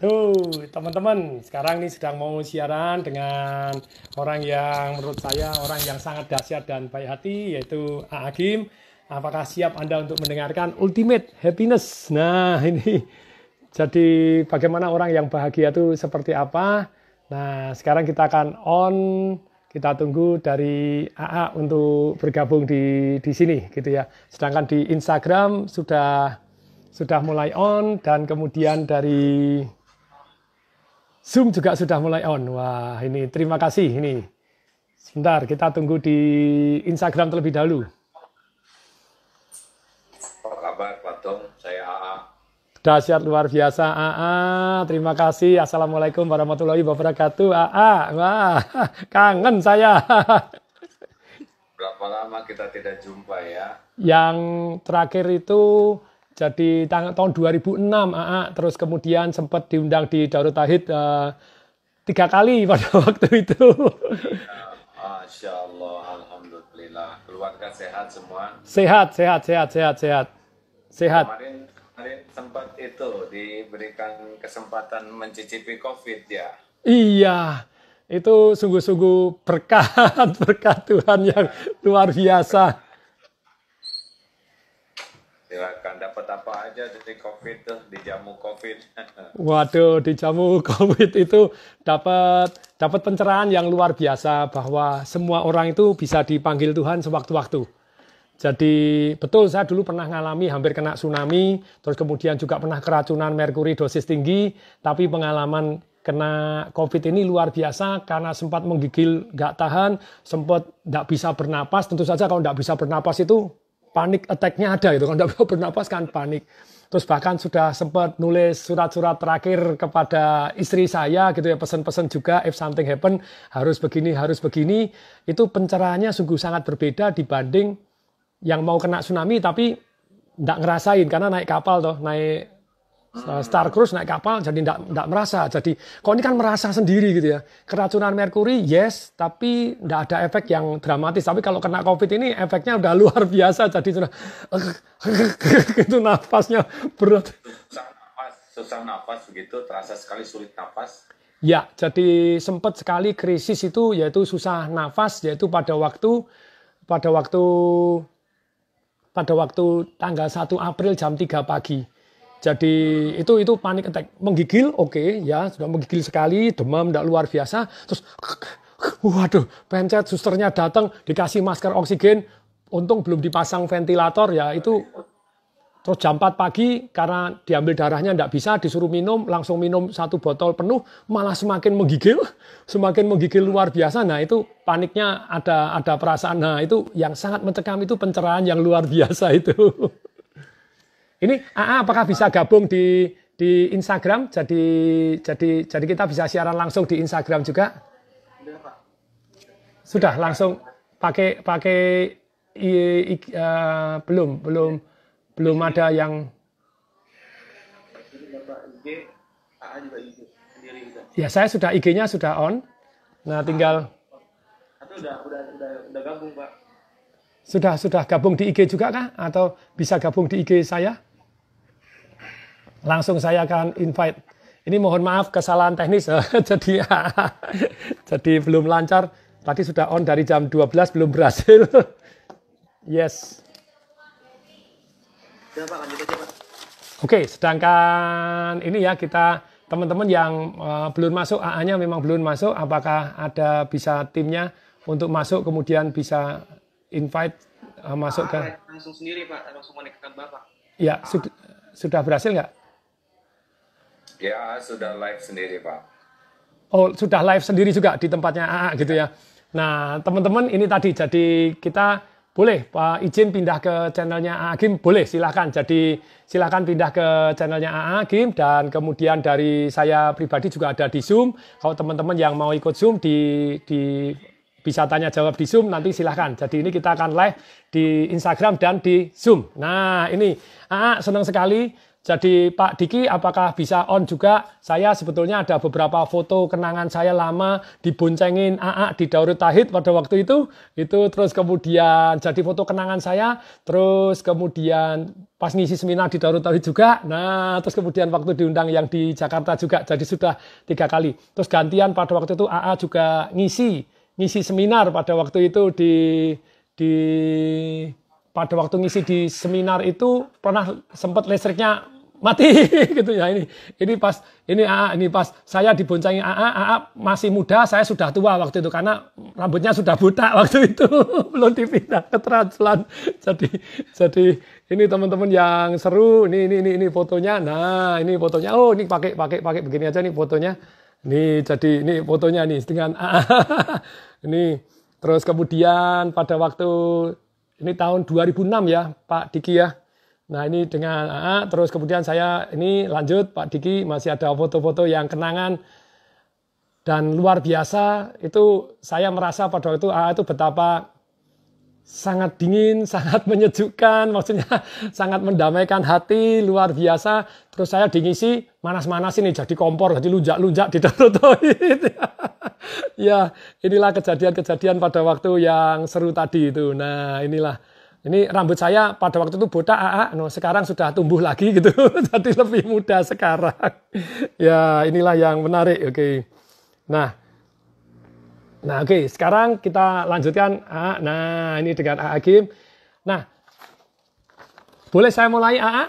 Tuh, teman-teman, sekarang ini sedang mau siaran dengan orang yang menurut saya orang yang sangat dahsyat dan baik hati, yaitu A. Apakah siap Anda untuk mendengarkan Ultimate Happiness? Nah, ini jadi bagaimana orang yang bahagia itu seperti apa? Nah, sekarang kita akan on, kita tunggu dari AA untuk bergabung di di sini gitu ya. Sedangkan di Instagram sudah sudah mulai on dan kemudian dari Zoom juga sudah mulai on. Wah, ini terima kasih ini. Sebentar, kita tunggu di Instagram terlebih dahulu. Apa kabar Pak Tom? Saya AA. Dahsyat luar biasa AA. Terima kasih. Assalamualaikum warahmatullahi wabarakatuh. AA. Wah, kangen saya. Berapa lama kita tidak jumpa ya? Yang terakhir itu jadi tahun 2006 AA. Terus kemudian sempat diundang di Darut Tahid uh, tiga kali pada waktu itu. Masya Allah, Alhamdulillah. Keluarga sehat semua. Sehat, sehat, sehat, sehat, sehat. Sehat. Kemarin, kemarin sempat itu diberikan kesempatan mencicipi COVID ya. Iya, itu sungguh-sungguh berkat, berkat Tuhan yang luar biasa. Silakan dapat apa aja dari COVID tuh, dijamu COVID. Waduh, di jamu COVID itu dapat dapat pencerahan yang luar biasa bahwa semua orang itu bisa dipanggil Tuhan sewaktu-waktu. Jadi betul saya dulu pernah ngalami hampir kena tsunami, terus kemudian juga pernah keracunan merkuri dosis tinggi, tapi pengalaman kena COVID ini luar biasa karena sempat menggigil nggak tahan, sempat nggak bisa bernapas. Tentu saja kalau nggak bisa bernapas itu panik attack-nya ada gitu. Kalau nggak bisa bernapas kan panik. Terus bahkan sudah sempat nulis surat-surat terakhir kepada istri saya gitu ya, pesan-pesan juga if something happen harus begini, harus begini. Itu pencerahannya sungguh sangat berbeda dibanding yang mau kena tsunami tapi nggak ngerasain karena naik kapal toh, naik Star Cruise naik kapal jadi nggak merasa. Jadi kok ini kan merasa sendiri gitu ya. Keracunan merkuri yes, tapi nggak ada efek yang dramatis. Tapi kalau kena COVID ini efeknya udah luar biasa. Jadi sudah itu nafasnya berat. Susah nafas, susah nafas begitu, terasa sekali sulit nafas. Ya, jadi sempat sekali krisis itu yaitu susah nafas yaitu pada waktu pada waktu pada waktu tanggal 1 April jam 3 pagi. Jadi itu itu panik attack, menggigil oke okay, ya sudah menggigil sekali, demam tidak luar biasa, terus waduh pencet susternya datang dikasih masker oksigen, untung belum dipasang ventilator ya itu. Terus jam 4 pagi karena diambil darahnya tidak bisa disuruh minum langsung minum satu botol penuh malah semakin menggigil semakin menggigil luar biasa. Nah itu paniknya ada ada perasaan. Nah itu yang sangat mencekam itu pencerahan yang luar biasa itu ini AA apakah bisa gabung di di Instagram? Jadi jadi jadi kita bisa siaran langsung di Instagram juga? Sudah langsung pakai pakai i, i, uh, belum belum belum ada yang ya saya sudah IG-nya sudah on. Nah tinggal udah udah udah udah gabung pak? Sudah sudah gabung di IG juga kah? Atau bisa gabung di IG saya langsung saya akan invite. Ini mohon maaf kesalahan teknis. Jadi jadi belum lancar. Tadi sudah on dari jam 12 belum berhasil. Yes. Oke, sedangkan ini ya kita teman-teman yang uh, belum masuk AA-nya memang belum masuk, apakah ada bisa timnya untuk masuk kemudian bisa invite uh, masuk ke Ah, langsung sendiri pak. Langsung connect ke bapak. Ya sud- sudah berhasil nggak? Ya, sudah live sendiri Pak. Oh, sudah live sendiri juga di tempatnya AA gitu ya. Nah, teman-teman ini tadi jadi kita boleh Pak izin pindah ke channelnya AA Kim, boleh silahkan. Jadi silahkan pindah ke channelnya AA Kim dan kemudian dari saya pribadi juga ada di Zoom. Kalau teman-teman yang mau ikut Zoom di di bisa tanya jawab di Zoom nanti silahkan. Jadi ini kita akan live di Instagram dan di Zoom. Nah ini, AA senang sekali. Jadi Pak Diki apakah bisa on juga? Saya sebetulnya ada beberapa foto kenangan saya lama diboncengin AA di Daurut Tahid pada waktu itu. Itu terus kemudian jadi foto kenangan saya. Terus kemudian pas ngisi seminar di Daurut Tahid juga. Nah terus kemudian waktu diundang yang di Jakarta juga. Jadi sudah tiga kali. Terus gantian pada waktu itu AA juga ngisi ngisi seminar pada waktu itu di di pada waktu ngisi di seminar itu pernah sempat listriknya mati gitu ya. Ini ini pas ini AA ini pas saya diboncangi AA AA masih muda saya sudah tua waktu itu karena rambutnya sudah buta waktu itu belum dipindah ke transplant jadi jadi ini teman-teman yang seru ini ini ini ini fotonya. Nah ini fotonya oh ini pakai pakai pakai begini aja nih fotonya. Ini jadi ini fotonya nih dengan AA ini. Terus kemudian pada waktu ini tahun 2006 ya Pak Diki ya. Nah ini dengan AA, terus kemudian saya ini lanjut Pak Diki masih ada foto-foto yang kenangan dan luar biasa itu saya merasa pada waktu AA itu betapa sangat dingin, sangat menyejukkan, maksudnya sangat mendamaikan hati, luar biasa. Terus saya dingisi manas-manas ini jadi kompor, jadi lunjak-lunjak di toilet. ya, inilah kejadian-kejadian pada waktu yang seru tadi itu. Nah, inilah. Ini rambut saya pada waktu itu botak, AA, no, sekarang sudah tumbuh lagi gitu, jadi lebih muda sekarang. ya, inilah yang menarik. Oke. Nah, Nah, oke, okay. sekarang kita lanjutkan. Nah, ini dengan AA. Nah, boleh saya mulai AA?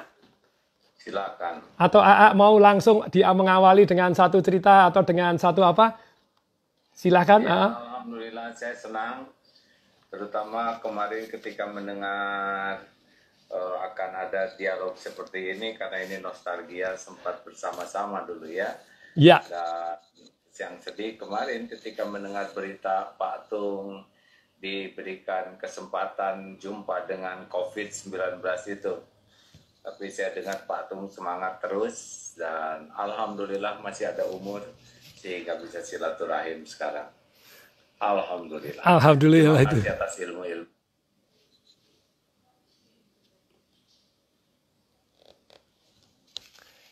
Silakan. Atau AA mau langsung dia mengawali dengan satu cerita atau dengan satu apa? Silakan, ya, AA. Alhamdulillah saya senang terutama kemarin ketika mendengar uh, akan ada dialog seperti ini karena ini nostalgia sempat bersama-sama dulu ya. Ya. Dan yang sedih kemarin ketika mendengar berita Pak Tung diberikan kesempatan jumpa dengan COVID-19 itu. Tapi saya dengar Pak Tung semangat terus dan Alhamdulillah masih ada umur sehingga bisa silaturahim sekarang. Alhamdulillah. Alhamdulillah Terima itu. atas ilmu-ilmu.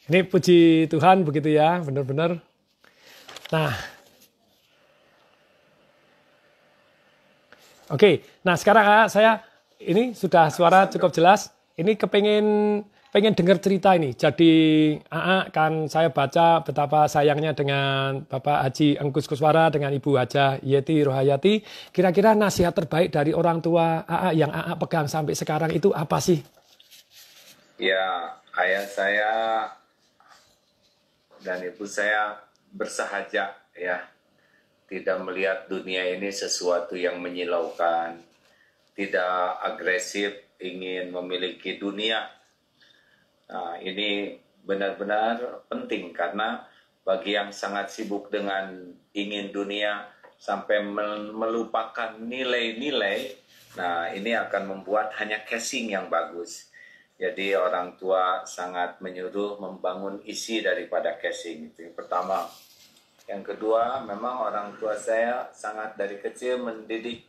Ini puji Tuhan begitu ya, benar-benar Nah, Oke, nah sekarang ah, saya ini sudah suara cukup jelas. Ini kepengen pengen dengar cerita ini. Jadi AA kan saya baca betapa sayangnya dengan Bapak Haji Engkus Kuswara dengan Ibu Haja Yeti Rohayati. Kira-kira nasihat terbaik dari orang tua AA yang AA pegang sampai sekarang itu apa sih? Ya, ayah saya dan ibu saya bersahaja ya. Tidak melihat dunia ini sesuatu yang menyilaukan. Tidak agresif ingin memiliki dunia. Nah, ini benar-benar penting karena bagi yang sangat sibuk dengan ingin dunia sampai melupakan nilai-nilai nah ini akan membuat hanya casing yang bagus jadi orang tua sangat menyuruh membangun isi daripada casing. Itu yang pertama. Yang kedua, memang orang tua saya sangat dari kecil mendidik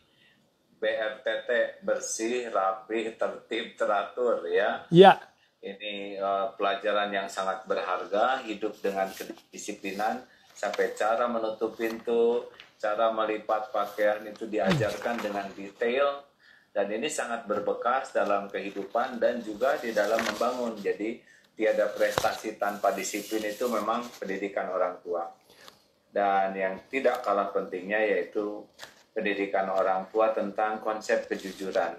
BRTT bersih, rapi, tertib, teratur ya. Iya. Ini uh, pelajaran yang sangat berharga, hidup dengan kedisiplinan sampai cara menutup pintu, cara melipat pakaian itu diajarkan dengan detail dan ini sangat berbekas dalam kehidupan dan juga di dalam membangun. Jadi tiada prestasi tanpa disiplin itu memang pendidikan orang tua. Dan yang tidak kalah pentingnya yaitu pendidikan orang tua tentang konsep kejujuran.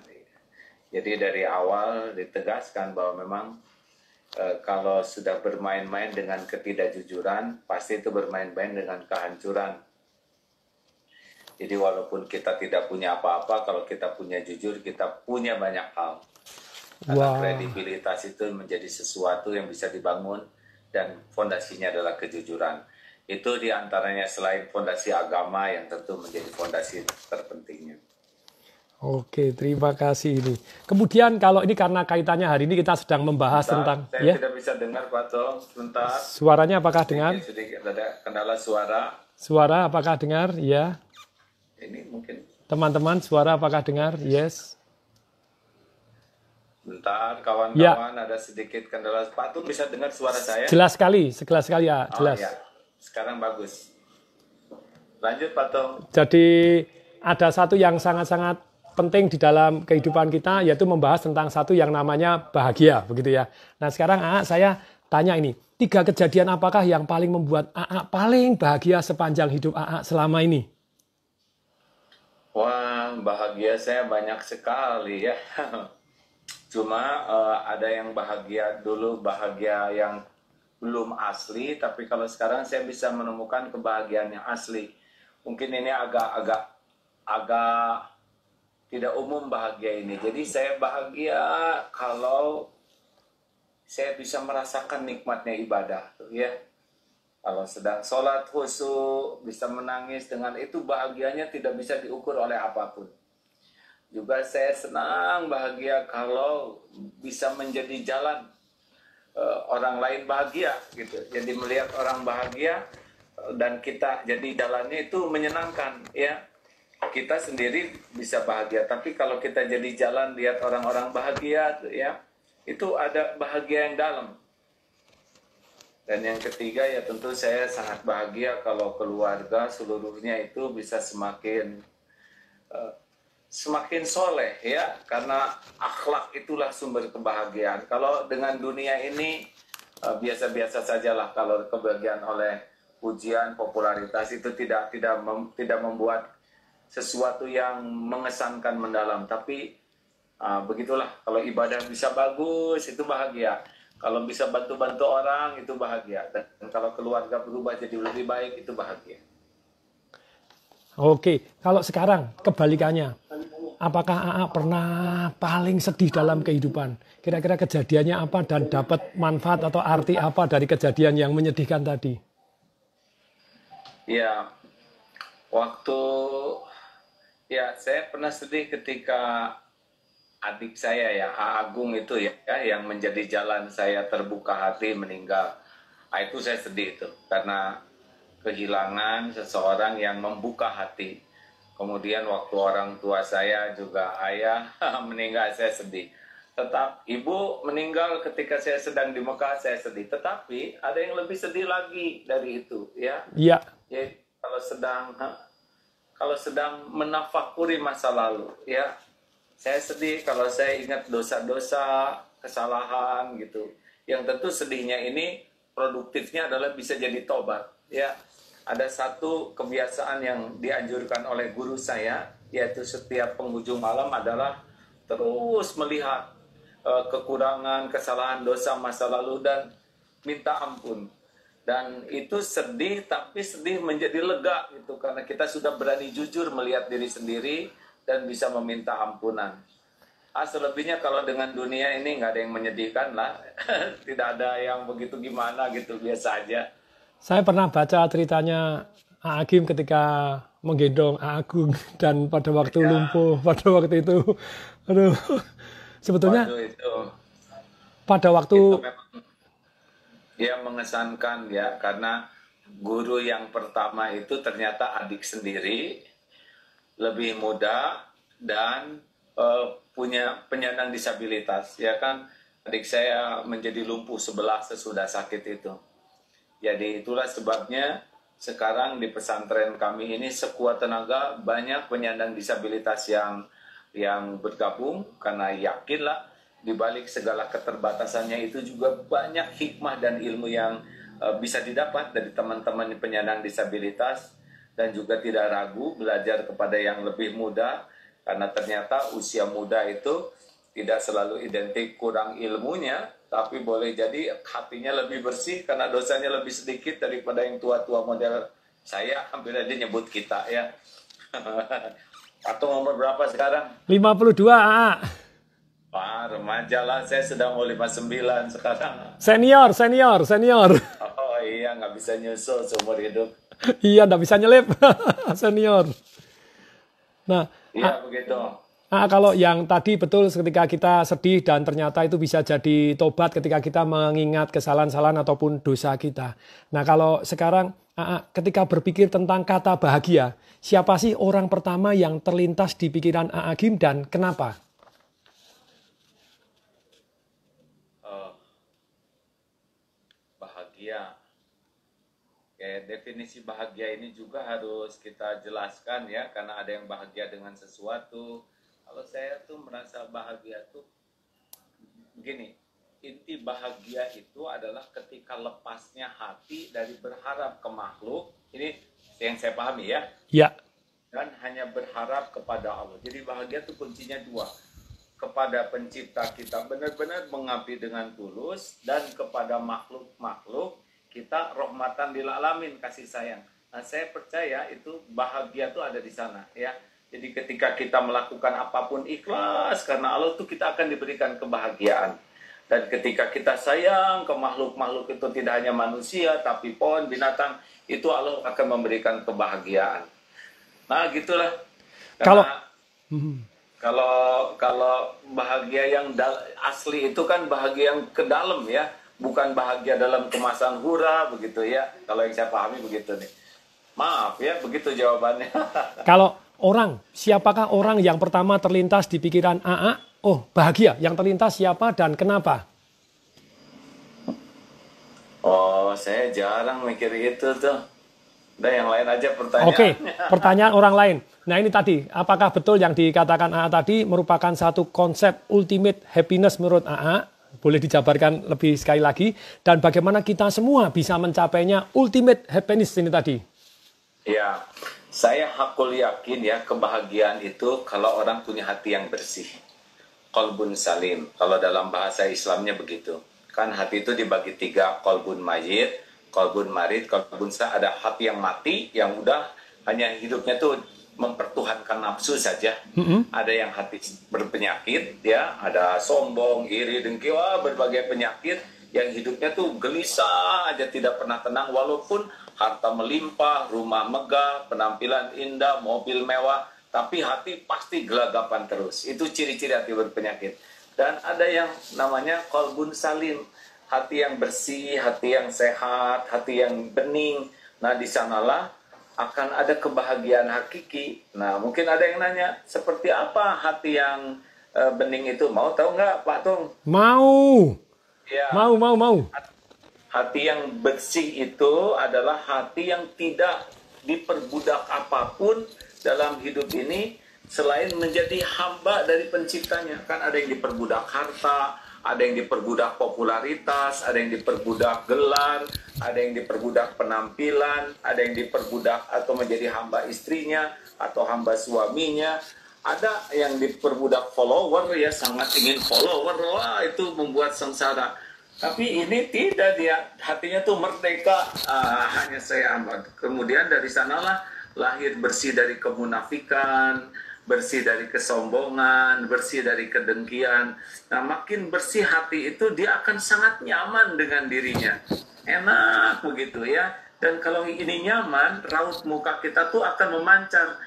Jadi dari awal ditegaskan bahwa memang e, kalau sudah bermain-main dengan ketidakjujuran, pasti itu bermain-main dengan kehancuran jadi walaupun kita tidak punya apa-apa, kalau kita punya jujur, kita punya banyak hal. Karena wow. kredibilitas itu menjadi sesuatu yang bisa dibangun dan fondasinya adalah kejujuran. Itu di antaranya selain fondasi agama yang tentu menjadi fondasi terpentingnya. Oke, terima kasih ini. Kemudian kalau ini karena kaitannya hari ini kita sedang membahas Bentar, tentang saya ya. tidak bisa dengar Pak Tolong sebentar. Suaranya apakah dengar? Sedikit, sedikit ada kendala suara. Suara apakah dengar? Ya. Ini mungkin Teman-teman, suara apakah dengar? Yes. bentar Ya. kawan-kawan ada sedikit kendala. Pak tuh bisa dengar suara saya? Jelas sekali, sekelas sekali ya, Oh, jelas. ya. Sekarang bagus. Lanjut Pak Tung. Jadi ada satu yang sangat-sangat penting di dalam kehidupan kita yaitu membahas tentang satu yang namanya bahagia begitu ya. Nah sekarang AA saya tanya ini tiga kejadian apakah yang paling membuat AA paling bahagia sepanjang hidup AA selama ini? Wah, bahagia saya banyak sekali ya. Cuma eh, ada yang bahagia dulu, bahagia yang belum asli, tapi kalau sekarang saya bisa menemukan kebahagiaan yang asli. Mungkin ini agak-agak agak tidak umum bahagia ini. Jadi saya bahagia kalau saya bisa merasakan nikmatnya ibadah, ya. Kalau sedang sholat khusyuk, bisa menangis dengan itu bahagianya tidak bisa diukur oleh apa pun. Juga saya senang bahagia kalau bisa menjadi jalan eh, orang lain bahagia gitu. Jadi melihat orang bahagia eh, dan kita jadi jalannya itu menyenangkan ya. Kita sendiri bisa bahagia, tapi kalau kita jadi jalan lihat orang-orang bahagia ya, itu ada bahagia yang dalam. Dan yang ketiga ya tentu saya sangat bahagia kalau keluarga seluruhnya itu bisa semakin eh, semakin soleh ya. Karena akhlak itulah sumber kebahagiaan. Kalau dengan dunia ini eh, biasa-biasa sajalah kalau kebahagiaan oleh pujian popularitas itu tidak tidak mem- tidak membuat sesuatu yang mengesankan mendalam. Tapi ah, begitulah. Kalau ibadah bisa bagus itu bahagia kalau bisa bantu-bantu orang itu bahagia dan kalau keluarga berubah jadi lebih baik itu bahagia Oke, kalau sekarang kebalikannya, apakah AA pernah paling sedih dalam kehidupan? Kira-kira kejadiannya apa dan dapat manfaat atau arti apa dari kejadian yang menyedihkan tadi? ya waktu ya saya pernah sedih ketika adik saya ya Agung itu ya yang menjadi jalan saya terbuka hati meninggal. Nah, itu saya sedih itu karena kehilangan seseorang yang membuka hati. Kemudian waktu orang tua saya juga ayah meninggal saya sedih. Tetap ibu meninggal ketika saya sedang di Mekah saya sedih. Tetapi ada yang lebih sedih lagi dari itu ya. Iya, ya kalau sedang kalau sedang menafakuri masa lalu ya saya sedih kalau saya ingat dosa-dosa kesalahan gitu. Yang tentu sedihnya ini produktifnya adalah bisa jadi tobat. Ya ada satu kebiasaan yang dianjurkan oleh guru saya yaitu setiap penghujung malam adalah terus melihat eh, kekurangan kesalahan dosa masa lalu dan minta ampun. Dan itu sedih tapi sedih menjadi lega gitu karena kita sudah berani jujur melihat diri sendiri dan bisa meminta ampunan. Ah, selebihnya kalau dengan dunia ini nggak ada yang menyedihkan lah, tidak ada yang begitu gimana gitu biasa aja. saya pernah baca ceritanya Agim ketika menggendong Agung dan pada waktu lumpuh, pada waktu itu, aduh, sebetulnya Waduh, itu. pada waktu itu memang ya mengesankan ya karena guru yang pertama itu ternyata adik sendiri lebih muda dan eh, punya penyandang disabilitas ya kan? Adik saya menjadi lumpuh sebelah sesudah sakit itu. Jadi itulah sebabnya sekarang di pesantren kami ini sekuat tenaga banyak penyandang disabilitas yang yang bergabung karena yakinlah di balik segala keterbatasannya itu juga banyak hikmah dan ilmu yang eh, bisa didapat dari teman-teman penyandang disabilitas dan juga tidak ragu belajar kepada yang lebih muda karena ternyata usia muda itu tidak selalu identik kurang ilmunya tapi boleh jadi hatinya lebih bersih karena dosanya lebih sedikit daripada yang tua-tua model saya hampir aja nyebut kita ya atau nomor berapa sekarang 52 AA, Wah, remaja lah. Saya sudah mau 59 sekarang. senior, senior, senior. Oh iya, nggak bisa nyusul seumur hidup. Iya, nggak bisa nyelip, senior. Nah, Iya, begitu. Nah, kalau yang tadi betul ketika kita sedih dan ternyata itu bisa jadi tobat ketika kita mengingat kesalahan-kesalahan ataupun dosa kita. Nah, kalau sekarang Aa, ketika berpikir tentang kata bahagia, siapa sih orang pertama yang terlintas di pikiran Aa Gim dan kenapa? Oh, bahagia. Oke, definisi bahagia ini juga harus kita jelaskan ya, karena ada yang bahagia dengan sesuatu. Kalau saya tuh merasa bahagia tuh gini, inti bahagia itu adalah ketika lepasnya hati dari berharap ke makhluk. Ini yang saya pahami ya. Ya, Dan hanya berharap kepada Allah. Jadi bahagia itu kuncinya dua. Kepada pencipta kita benar-benar mengabdi dengan tulus. Dan kepada makhluk-makhluk kita rahmatan lil alamin kasih sayang. Nah, saya percaya itu bahagia itu ada di sana ya. Jadi ketika kita melakukan apa pun ikhlas karena Allah tuh kita akan diberikan kebahagiaan. Dan ketika kita sayang ke makhluk-makhluk itu tidak hanya manusia, tapi pohon, binatang, itu Allah akan memberikan kebahagiaan. Nah, gitulah. Kalau- Karena Mhm. kalau kalau bahagia yang asli itu kan bahagia yang ke dalam ya, bukan bahagia dalam kemasan hura begitu ya. Kalau yang saya pahami begitu nih. Maaf ya, begitu jawabannya. Kalau orang, siapakah orang yang pertama terlintas di pikiran AA? Oh, bahagia. Yang terlintas siapa dan kenapa? oh, saya jarang mikir itu tuh. Udah yang lain aja pertanyaannya. Oke, pertanyaan orang lain. Nah ini tadi, apakah betul yang dikatakan AA tadi merupakan satu konsep ultimate happiness menurut AA? Boleh dijabarkan lebih sekali lagi. Dan bagaimana kita semua bisa mencapainya ultimate happiness ini tadi? Ya, saya hakul yakin ya kebahagiaan itu kalau orang punya hati yang bersih. Kolbun salim. Kalau dalam bahasa Islamnya begitu. Kan hati itu dibagi tiga. Kolbun majid, kolbun marid, kolbun sa. Ada hati yang mati, yang udah hanya hidupnya tuh mempertuhankan nafsu saja. Ada yang hati berpenyakit, ya, ada sombong, iri, dengki, wah, berbagai penyakit yang hidupnya tuh gelisah aja tidak pernah tenang walaupun harta melimpah, rumah megah, penampilan indah, mobil mewah, tapi hati pasti gelagapan terus. Itu ciri-ciri hati berpenyakit. Dan ada yang namanya kolbun salim, hati yang bersih, hati yang sehat, hati yang bening. Nah, di sanalah akan ada kebahagiaan hakiki. Nah, mungkin ada yang nanya, seperti apa hati yang eh, bening itu? Mau tahu nggak, Pak Tung? Mau, Ya. mau, mau, mau. Hati yang bersih itu adalah hati yang tidak diperbudak apa pun dalam hidup ini selain menjadi hamba dari penciptanya. Kan ada yang diperbudak harta, ada yang diperbudak popularitas, ada yang diperbudak gelar, ada yang diperbudak penampilan, ada yang diperbudak atau menjadi hamba istrinya atau hamba suaminya. Ada yang diperbudak follower ya sangat ingin follower, wah itu membuat sengsara. Tapi ini tidak dia hatinya tuh merdeka ah, hanya saya amat. Kemudian dari sanalah lahir bersih dari kemunafikan, bersih dari kesombongan, bersih dari kedengkian. Nah, makin bersih hati itu dia akan sangat nyaman dengan dirinya. Enak begitu ya. Dan kalau ini nyaman, raut muka kita tuh akan memancar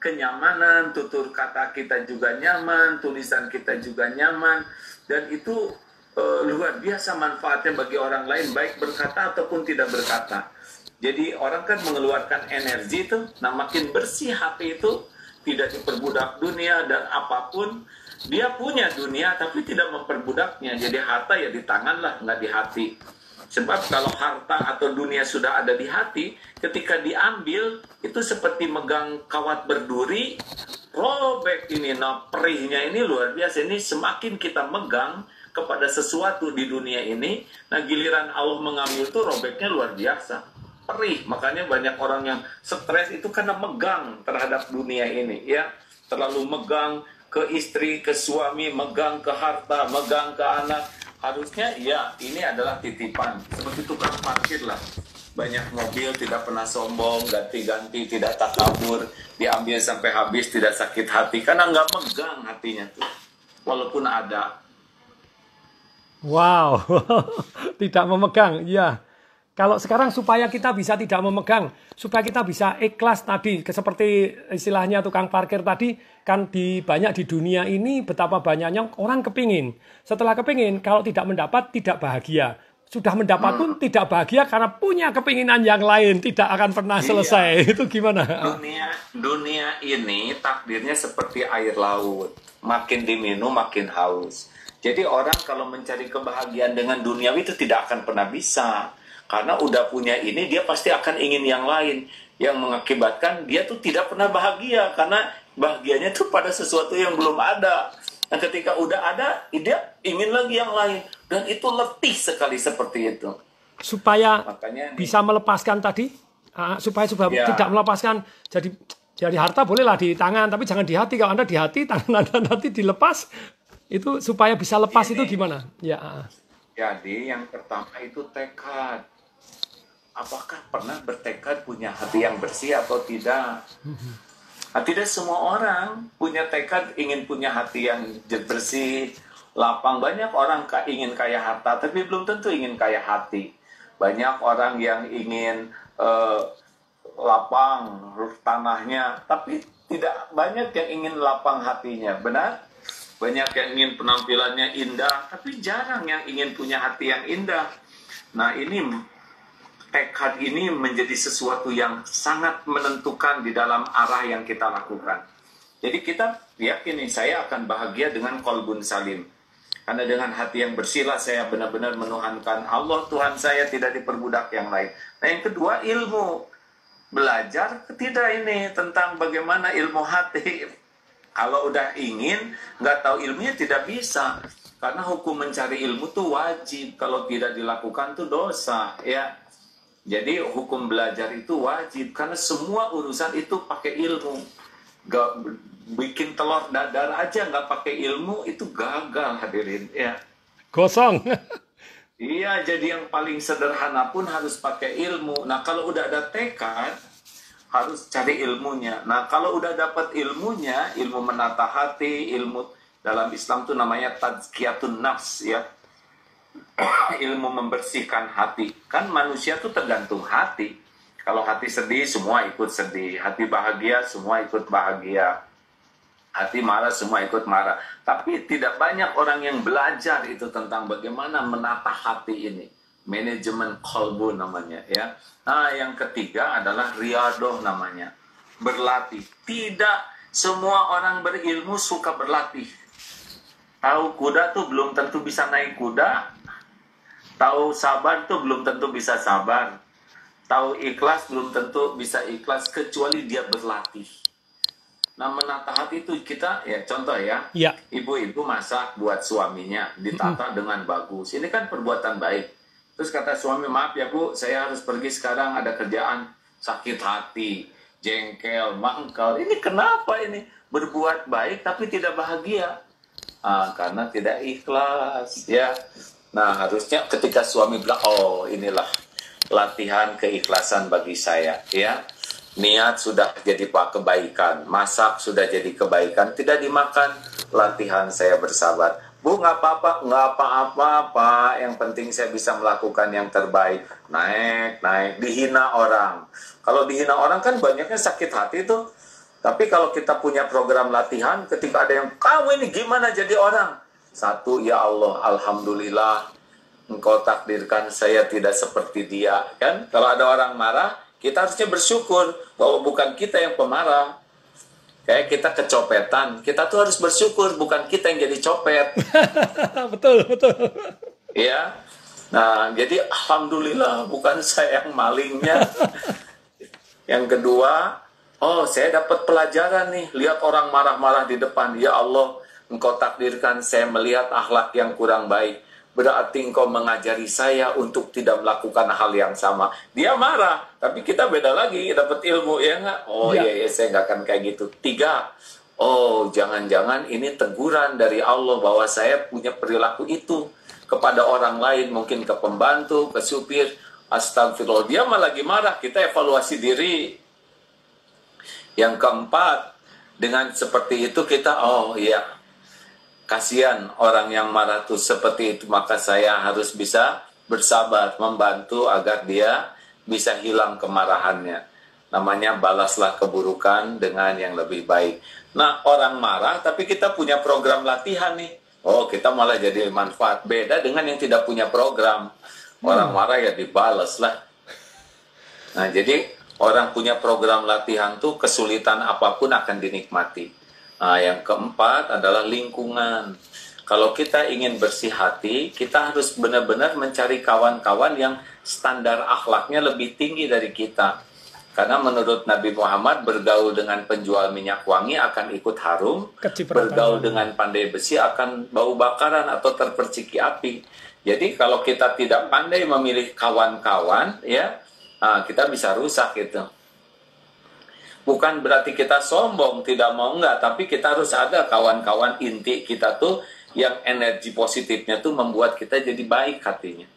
kenyamanan, tutur kata kita juga nyaman, tulisan kita juga nyaman, dan itu eh, luar biasa manfaatnya bagi orang lain, baik berkata ataupun tidak berkata. Jadi orang kan mengeluarkan energi itu, nah makin bersih hati itu, tidak diperbudak dunia dan apa pun, dia punya dunia tapi tidak memperbudaknya. Jadi harta ya di tangan lah, nggak di hati. Sebab kalau harta atau dunia sudah ada di hati, ketika diambil itu seperti megang kawat berduri, robek ini. Nah perihnya ini luar biasa. Ini semakin kita megang kepada sesuatu di dunia ini, nah giliran Allah mengambil itu robeknya luar biasa. Perih, makanya banyak orang yang stres itu karena megang terhadap dunia ini, ya. Terlalu megang ke istri, ke suami, megang ke harta, megang ke anak, harusnya ya ini adalah titipan. Seperti tukang parkir lah. Banyak mobil tidak pernah sombong ganti-ganti tidak takabur diambil sampai habis tidak sakit hati. Karena nggak megang hatinya tuh. Walaupun ada. Wow, tidak memegang, ya. Kalau sekarang supaya kita bisa tidak memegang, supaya kita bisa ikhlas tadi, seperti istilahnya tukang parkir tadi, kan di banyak di dunia ini betapa banyaknya orang kepingin. Setelah kepingin, kalau tidak mendapat tidak bahagia. sudah mendapat pun tidak bahagia karena punya kepinginan yang lain, tidak akan pernah Iya. selesai. Itu gimana? dunia dunia ini takdirnya seperti air laut makin diminum makin haus jadi orang kalau mencari kebahagiaan dengan duniawi itu tidak akan pernah bisa karena udah punya ini dia pasti akan ingin yang lain yang mengakibatkan dia tuh tidak pernah bahagia karena bahagianya tuh pada sesuatu yang belum ada dan ketika udah ada dia ingin lagi yang lain dan itu letih sekali seperti itu Supaya makanya nih, bisa melepaskan tadi, ah, supaya supaya Ya. tidak melepaskan. Jadi jadi harta bolehlah di tangan, tapi jangan di hati. Kalau anda di hati, tangan anda nanti dilepas. Itu supaya bisa lepas Ini. itu gimana? Ya, ah. Jadi yang pertama itu tekad. Apakah pernah bertekad punya hati yang bersih atau tidak? Nah, tidak semua orang punya tekad ingin punya hati yang bersih, lapang. Banyak orang ingin kaya harta, tapi belum tentu ingin kaya hati. Banyak orang yang ingin eh, lapang tanahnya, tapi tidak banyak yang ingin lapang hatinya. Benar? Banyak yang ingin penampilannya indah, tapi jarang yang ingin punya hati yang indah. Nah, ini tekad ini menjadi sesuatu yang sangat menentukan di dalam arah yang kita lakukan. Jadi kita yakin nih, saya akan bahagia dengan kolbun salim. Karena dengan hati yang bersihlah saya benar-benar menuhankan Allah Tuhan saya tidak diperbudak yang lain. Nah yang kedua ilmu. Belajar tidak ini tentang bagaimana ilmu hati. Kalau udah ingin, nggak tahu ilmunya tidak bisa. Karena hukum mencari ilmu tuh wajib. Kalau tidak dilakukan tuh dosa. ya. Jadi hukum belajar itu wajib. Karena semua urusan itu pakai ilmu. Gak, bikin telur dadar aja nggak pakai ilmu itu gagal hadirin. Ya. Gosong. Iya, jadi yang paling sederhana pun harus pakai ilmu. Nah, kalau udah ada tekad, harus cari ilmunya. Nah, kalau udah dapat ilmunya, ilmu menata hati, ilmu dalam Islam tuh namanya tazkiyatun nafs ya. ilmu membersihkan hati. Kan manusia tuh tergantung hati. Kalau hati sedih, semua ikut sedih. Hati bahagia, semua ikut bahagia. Hati marah, semua ikut marah. Tapi tidak banyak orang yang belajar itu tentang bagaimana menata hati ini. Manajemen kolbu namanya ya. Nah, yang ketiga adalah riadoh namanya. Berlatih. Tidak semua orang berilmu suka berlatih. Tahu kuda tuh belum tentu bisa naik kuda. Tahu sabar tuh belum tentu bisa sabar. Tahu ikhlas belum tentu bisa ikhlas kecuali dia berlatih. Nah menata hati itu kita ya contoh ya. ya. Ibu-ibu masak buat suaminya ditata dengan bagus. Ini kan perbuatan baik. Terus kata suami maaf ya bu, saya harus pergi sekarang ada kerjaan sakit hati, jengkel, mangkal. Ini kenapa ini berbuat baik tapi tidak bahagia? Ah, karena tidak ikhlas ya. Nah harusnya ketika suami bilang oh inilah latihan keikhlasan bagi saya ya. Niat sudah jadi pak kebaikan, masak sudah jadi kebaikan, tidak dimakan, latihan saya bersabar. Bu nggak apa-apa, nggak apa-apa, Pak. Yang penting saya bisa melakukan yang terbaik. Naik, naik, dihina orang. Kalau dihina orang kan banyaknya sakit hati tuh. Tapi kalau kita punya program latihan, ketika ada yang kamu ini gimana jadi orang? Satu, ya Allah, alhamdulillah, engkau takdirkan saya tidak seperti dia, kan? Kalau ada orang marah, kita harusnya bersyukur bahwa bukan kita yang pemarah. Kayak kita kecopetan, kita tuh harus bersyukur bukan kita yang jadi copet. betul, betul. ya. Nah, jadi alhamdulillah bukan saya yang malingnya. yang kedua, oh saya dapat pelajaran nih, lihat orang marah-marah di depan. Ya Allah, engkau takdirkan saya melihat akhlak yang kurang baik. Berarti engkau mengajari saya untuk tidak melakukan hal yang sama. Dia marah, tapi kita beda lagi, dapat ilmu ya nggak? Oh Ya. iya, iya saya nggak akan kayak gitu. Tiga, oh jangan-jangan ini teguran dari Allah bahwa saya punya perilaku itu kepada orang lain, mungkin ke pembantu, ke supir. Astagfirullah, dia malah lagi marah. Kita evaluasi diri. Yang keempat, dengan seperti itu kita, oh iya, kasihan orang yang marah tuh seperti itu maka saya harus bisa bersabar membantu agar dia bisa hilang kemarahannya. Namanya balaslah keburukan dengan yang lebih baik. Nah orang marah tapi kita punya program latihan nih. Oh kita malah jadi manfaat. Beda dengan yang tidak punya program. Orang marah ya dibales lah. Nah, jadi orang punya program latihan tuh kesulitan apa pun akan dinikmati. Nah, yang keempat adalah lingkungan. Kalau kita ingin bersih hati, kita harus benar-benar mencari kawan-kawan yang standar akhlaknya lebih tinggi dari kita. Karena menurut Nabi Muhammad bergaul dengan penjual minyak wangi akan ikut harum, bergaul dengan pandai besi akan bau bakaran atau terperciki api. Jadi kalau kita tidak pandai memilih kawan-kawan, ya ah, kita bisa rusak gitu. Bukan berarti kita sombong, tidak mau enggak, tapi kita harus ada kawan-kawan inti kita tuh yang energi positifnya tuh membuat kita jadi baik hatinya.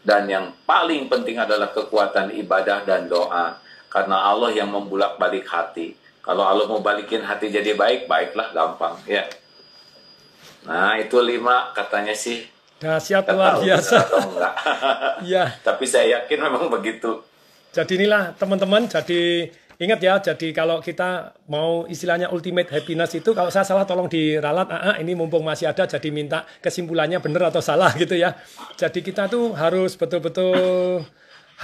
Dan yang paling penting adalah kekuatan ibadah dan doa. Karena Allah yang membulak-balik hati. Kalau Allah mau balikin hati jadi baik, baiklah gampang. ya. Nah itu lima katanya sih. Dahsyat Nggak luar biasa. Iya. Tapi saya yakin memang begitu. Jadi inilah teman-teman, jadi ingat ya, jadi kalau kita mau istilahnya ultimate happiness itu, kalau saya salah tolong diralat, ah, ah, ini mumpung masih ada, jadi minta kesimpulannya benar atau salah gitu ya. Jadi kita tuh harus betul-betul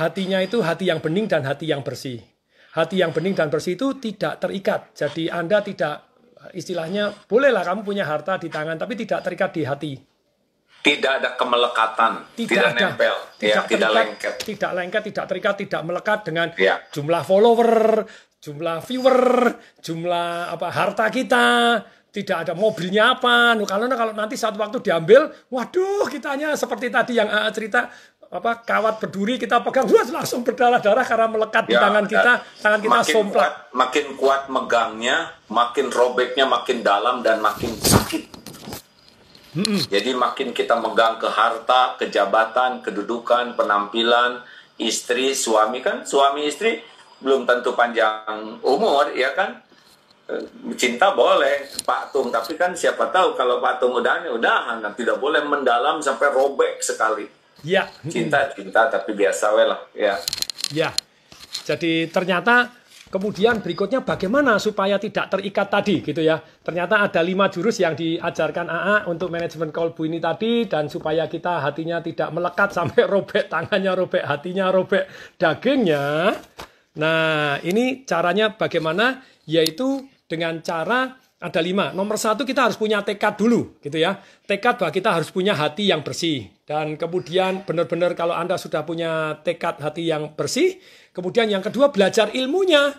hatinya itu hati yang bening dan hati yang bersih. Hati yang bening dan bersih itu tidak terikat. Jadi Anda tidak istilahnya bolehlah kamu punya harta di tangan, tapi tidak terikat di hati. Tidak ada kemelekatan, tidak, tidak, ada, nempel, ya, tidak terikat, lengket. tidak lengket, tidak terikat, tidak melekat dengan Ya. jumlah follower, jumlah viewer, jumlah apa harta kita, tidak ada mobilnya apa. Kalau kalau nanti satu waktu diambil, waduh, kitanya seperti tadi yang AA cerita apa kawat berduri kita pegang wah, langsung berdarah-darah karena melekat di Ya, tangan kita, tangan kita makin somplak. kuat, makin kuat megangnya, makin robeknya makin dalam dan makin sakit. Jadi makin kita megang ke harta, kejabatan, kedudukan, penampilan, istri, suami kan, suami istri belum tentu panjang umur, ya kan? Eh, Cinta boleh, Pak Tung, tapi kan siapa tahu kalau Pak Tung udah udahan, nah, tidak boleh mendalam sampai robek sekali. Ya, Cinta, cinta, tapi biasa lah, ya. Ya, jadi ternyata kemudian berikutnya bagaimana supaya tidak terikat tadi gitu ya. Ternyata ada lima jurus yang diajarkan AA untuk manajemen kolbu ini tadi dan supaya kita hatinya tidak melekat sampai robek tangannya, robek hatinya, robek dagingnya. Nah, ini caranya bagaimana? Yaitu dengan cara ada lima. Nomor satu kita harus punya tekad dulu, gitu ya. Tekad bahwa kita harus punya hati yang bersih. Dan kemudian benar-benar kalau Anda sudah punya tekad hati yang bersih, kemudian yang kedua belajar ilmunya.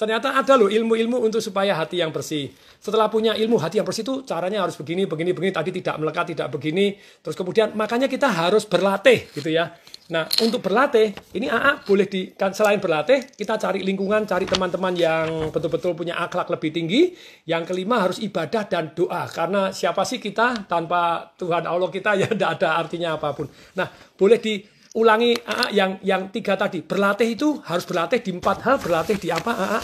Ternyata ada loh ilmu-ilmu untuk supaya hati yang bersih. Setelah punya ilmu hati yang bersih itu caranya harus begini, begini, begini. Tadi tidak melekat, tidak begini. Terus kemudian makanya kita harus berlatih gitu ya. Nah untuk berlatih ini AA boleh di kan selain berlatih kita cari lingkungan, cari teman-teman yang betul-betul punya akhlak lebih tinggi. Yang kelima harus ibadah dan doa karena siapa sih kita tanpa Tuhan Allah kita ya tidak ada artinya apa pun. Nah boleh di ulangi AA yang yang tiga tadi. Berlatih itu harus berlatih di empat hal. Berlatih di apa AA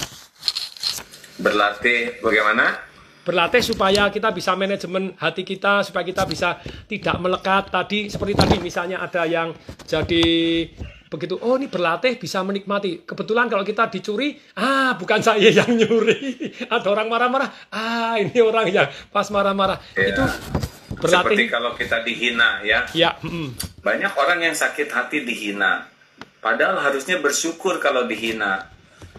Berlatih bagaimana? berlatih supaya kita bisa manajemen hati kita supaya kita bisa tidak melekat. Tadi seperti tadi misalnya ada yang jadi begitu oh ini berlatih bisa menikmati. Kebetulan kalau kita dicuri ah bukan saya yang nyuri. Ada orang marah-marah ah ini orang yang pas marah-marah. Ya. itu Seperti berlatih kalau kita dihina ya. ya mm, Banyak orang yang sakit hati dihina. Padahal harusnya bersyukur kalau dihina.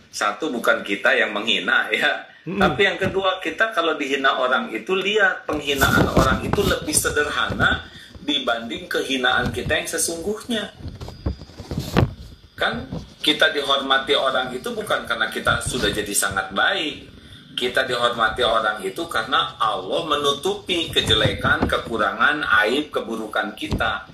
Satu bukan kita yang menghina ya. Tapi yang kedua kita kalau dihina orang itu lihat penghinaan orang itu lebih sederhana dibanding kehinaan kita yang sesungguhnya. Kan kita dihormati orang itu bukan karena kita sudah jadi sangat baik. Kita dihormati orang itu karena Allah menutupi kejelekan, kekurangan, aib, keburukan kita.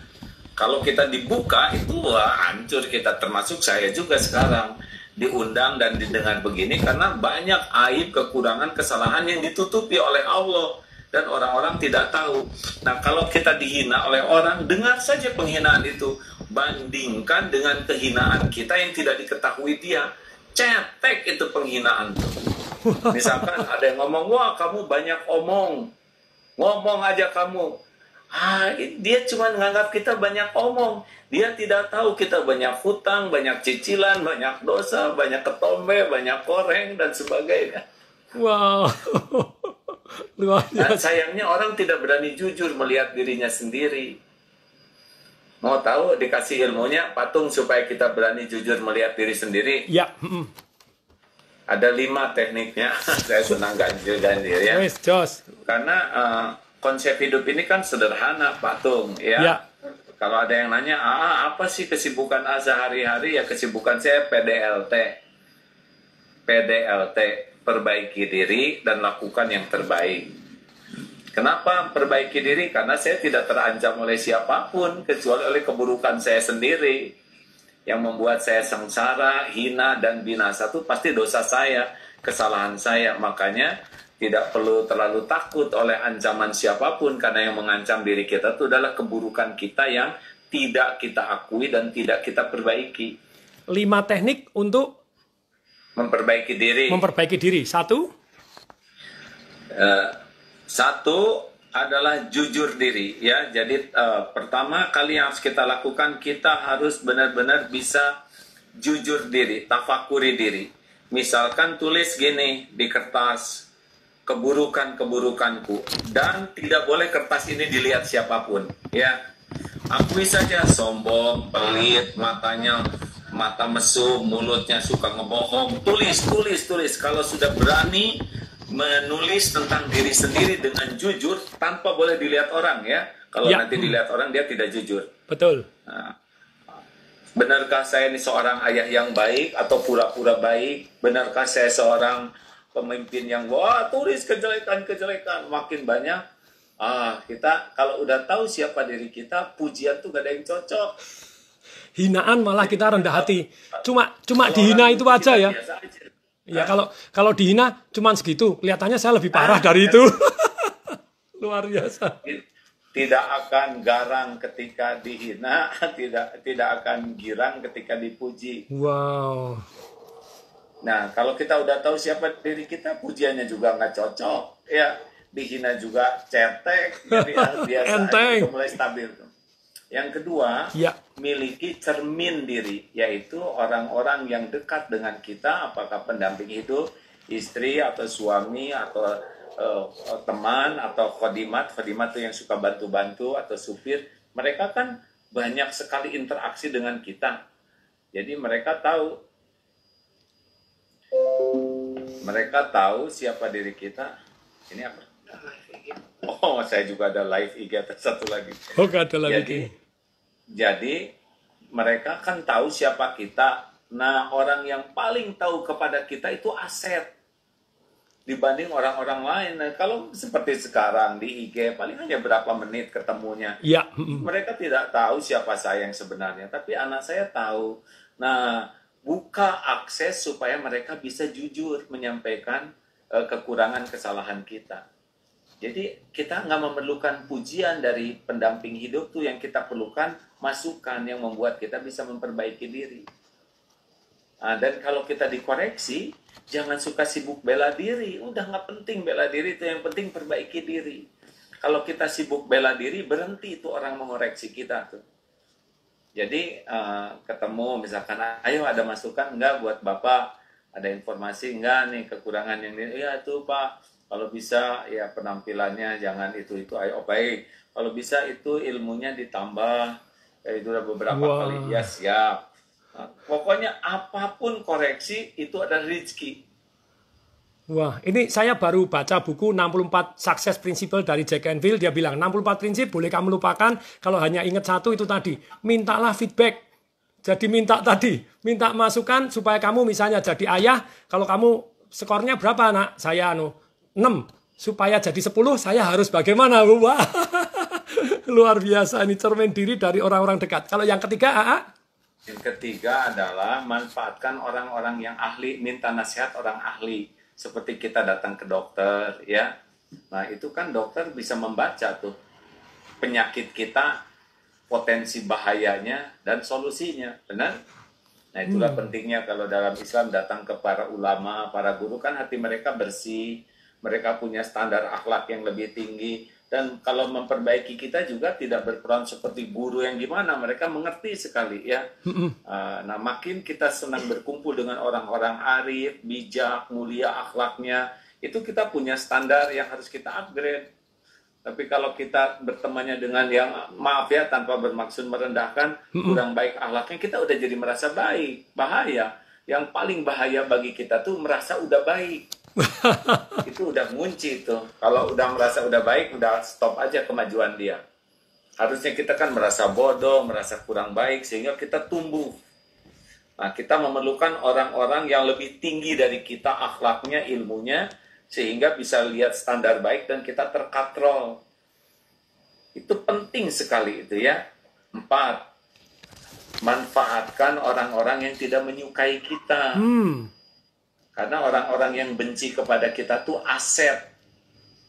Kalau kita dibuka itu wah hancur kita termasuk saya juga sekarang diundang dan didengar begini karena banyak aib, kekurangan, kesalahan yang ditutupi oleh Allah dan orang-orang tidak tahu. Nah, kalau kita dihina oleh orang, dengar saja penghinaan itu, bandingkan dengan kehinaan kita yang tidak diketahui dia. Cetek itu penghinaan. Misalkan ada yang ngomong, "Wah, kamu banyak omong." Ngomong aja kamu. Ah, dia cuma nganggap kita banyak omong. Dia tidak tahu kita banyak hutang, banyak cicilan, banyak dosa, banyak ketombe, banyak koreng dan sebagainya. wow luar Dan sayangnya orang tidak berani jujur melihat dirinya sendiri. Mau tahu dikasih ilmunya patung supaya kita berani jujur melihat diri sendiri. Ya, Ada lima tekniknya. Saya senang ganjil ganjil ya. Karena eh, konsep hidup ini kan sederhana patung ya. Ya. Kalau ada yang nanya, ah apa sih kesibukan A sehari-hari? Ya kesibukan saya PDLT. PDLT, perbaiki diri dan lakukan yang terbaik. Kenapa perbaiki diri? Karena saya tidak terancam oleh siapa pun kecuali oleh keburukan saya sendiri. Yang membuat saya sengsara, hina, dan binasa itu pasti dosa saya, kesalahan saya. Makanya tidak perlu terlalu takut oleh ancaman siapa pun karena yang mengancam diri kita itu adalah keburukan kita yang tidak kita akui dan tidak kita perbaiki. Lima teknik untuk Memperbaiki diri. memperbaiki diri. Satu, Eh, satu adalah jujur diri ya. Jadi eh, pertama kali yang harus kita lakukan kita harus benar-benar bisa jujur diri, tafakuri diri. Misalkan tulis gini di kertas keburukan-keburukanku dan tidak boleh kertas ini dilihat siapa pun ya. Akui saja sombong, pelit, matanya mata mesum, mulutnya suka ngebohong. Tulis, tulis, tulis. Kalau sudah berani menulis tentang diri sendiri dengan jujur tanpa boleh dilihat orang ya. Kalau Ya. nanti dilihat orang dia tidak jujur. betul. Nah, benarkah saya ini seorang ayah yang baik atau pura-pura baik? Benarkah saya seorang pemimpin yang wah tulis kejelekan-kejelekan makin banyak? Ah, kita kalau udah tahu siapa diri kita, pujian tuh gak ada yang cocok. Hinaan malah kita rendah hati. Cuma cuma dihina itu aja ya. biasa aja. Ya kalau kalau dihina cuman segitu, kelihatannya saya lebih parah dari itu. Luar biasa. tidak akan garang ketika dihina, tidak tidak akan girang ketika dipuji. Wow. Nah, kalau kita udah tahu siapa diri kita, pujiannya juga nggak cocok, ya dihina juga cetek, jadi biasa Enteng. itu mulai stabil. tuh. Yang kedua, Ya. miliki cermin diri, yaitu orang-orang yang dekat dengan kita, apakah pendamping hidup, istri atau suami atau eh, teman atau khodimat, khodimat itu yang suka bantu-bantu atau supir, mereka kan banyak sekali interaksi dengan kita. Jadi mereka tahu mereka tahu siapa diri kita. Ini apa? Oh, saya juga ada live IG ada satu lagi. Oh, ada lagi. Jadi, jadi mereka kan tahu siapa kita. Nah, orang yang paling tahu kepada kita itu aset dibanding orang-orang lain. Nah, kalau seperti sekarang di IG paling hanya berapa menit ketemunya. Ya. Mereka tidak tahu siapa saya yang sebenarnya, tapi anak saya tahu. Nah, buka akses supaya mereka bisa jujur menyampaikan eh, kekurangan kesalahan kita. Jadi kita nggak memerlukan pujian dari pendamping hidup tuh yang kita perlukan masukan yang membuat kita bisa memperbaiki diri. Nah, dan kalau kita dikoreksi, jangan suka sibuk bela diri. Udah nggak penting bela diri itu yang penting perbaiki diri. Kalau kita sibuk bela diri, berhenti itu orang mengoreksi kita tuh. Jadi eh, ketemu misalkan, ayo ada masukan enggak buat bapak, ada informasi enggak nih kekurangan yang ini, iya tuh pak, kalau bisa ya penampilannya jangan itu itu, ayo baik. Kalau bisa itu ilmunya ditambah, ya, itu udah beberapa Wah. kali, ya siap. Nah, pokoknya apa pun koreksi itu ada rezeki. Wah, ini saya baru baca buku 64 Success Principle dari Jack Canfield. Dia bilang 64 prinsip boleh kamu lupakan kalau hanya ingat satu itu tadi. Mintalah feedback. Jadi minta tadi, minta masukan supaya kamu misalnya jadi ayah, kalau kamu skornya berapa anak? Saya anu 6. Supaya jadi 10 saya harus bagaimana? Wah. Luar biasa ini cermin diri dari orang-orang dekat. Kalau yang ketiga, AA, Yang ketiga adalah manfaatkan orang-orang yang ahli, minta nasihat orang ahli. Seperti kita datang ke dokter, ya. Nah, itu kan dokter bisa membaca tuh penyakit kita, potensi bahayanya, dan solusinya. Benar? Nah, itulah pentingnya kalau dalam Islam datang ke para ulama, para guru, kan hati mereka bersih, mereka punya standar akhlak yang lebih tinggi, dan kalau memperbaiki kita juga tidak berperan seperti guru yang gimana, mereka mengerti sekali ya. Uh, nah, makin kita senang berkumpul dengan orang-orang arif, bijak, mulia akhlaknya, itu kita punya standar yang harus kita upgrade. Tapi kalau kita bertemannya dengan yang maaf ya tanpa bermaksud merendahkan, kurang baik akhlaknya, kita udah jadi merasa baik. Bahaya. Yang paling bahaya bagi kita tuh merasa udah baik. Itu udah ngunci itu. Kalau udah merasa udah baik, udah stop aja kemajuan dia. Harusnya kita kan merasa bodoh, merasa kurang baik, sehingga kita tumbuh. Nah, kita memerlukan orang-orang yang lebih tinggi dari kita akhlaknya, ilmunya, sehingga bisa lihat standar baik dan kita terkatrol. Itu penting sekali itu ya. Empat, manfaatkan orang-orang yang tidak menyukai kita. Hmm. Karena orang-orang yang benci kepada kita tuh aset.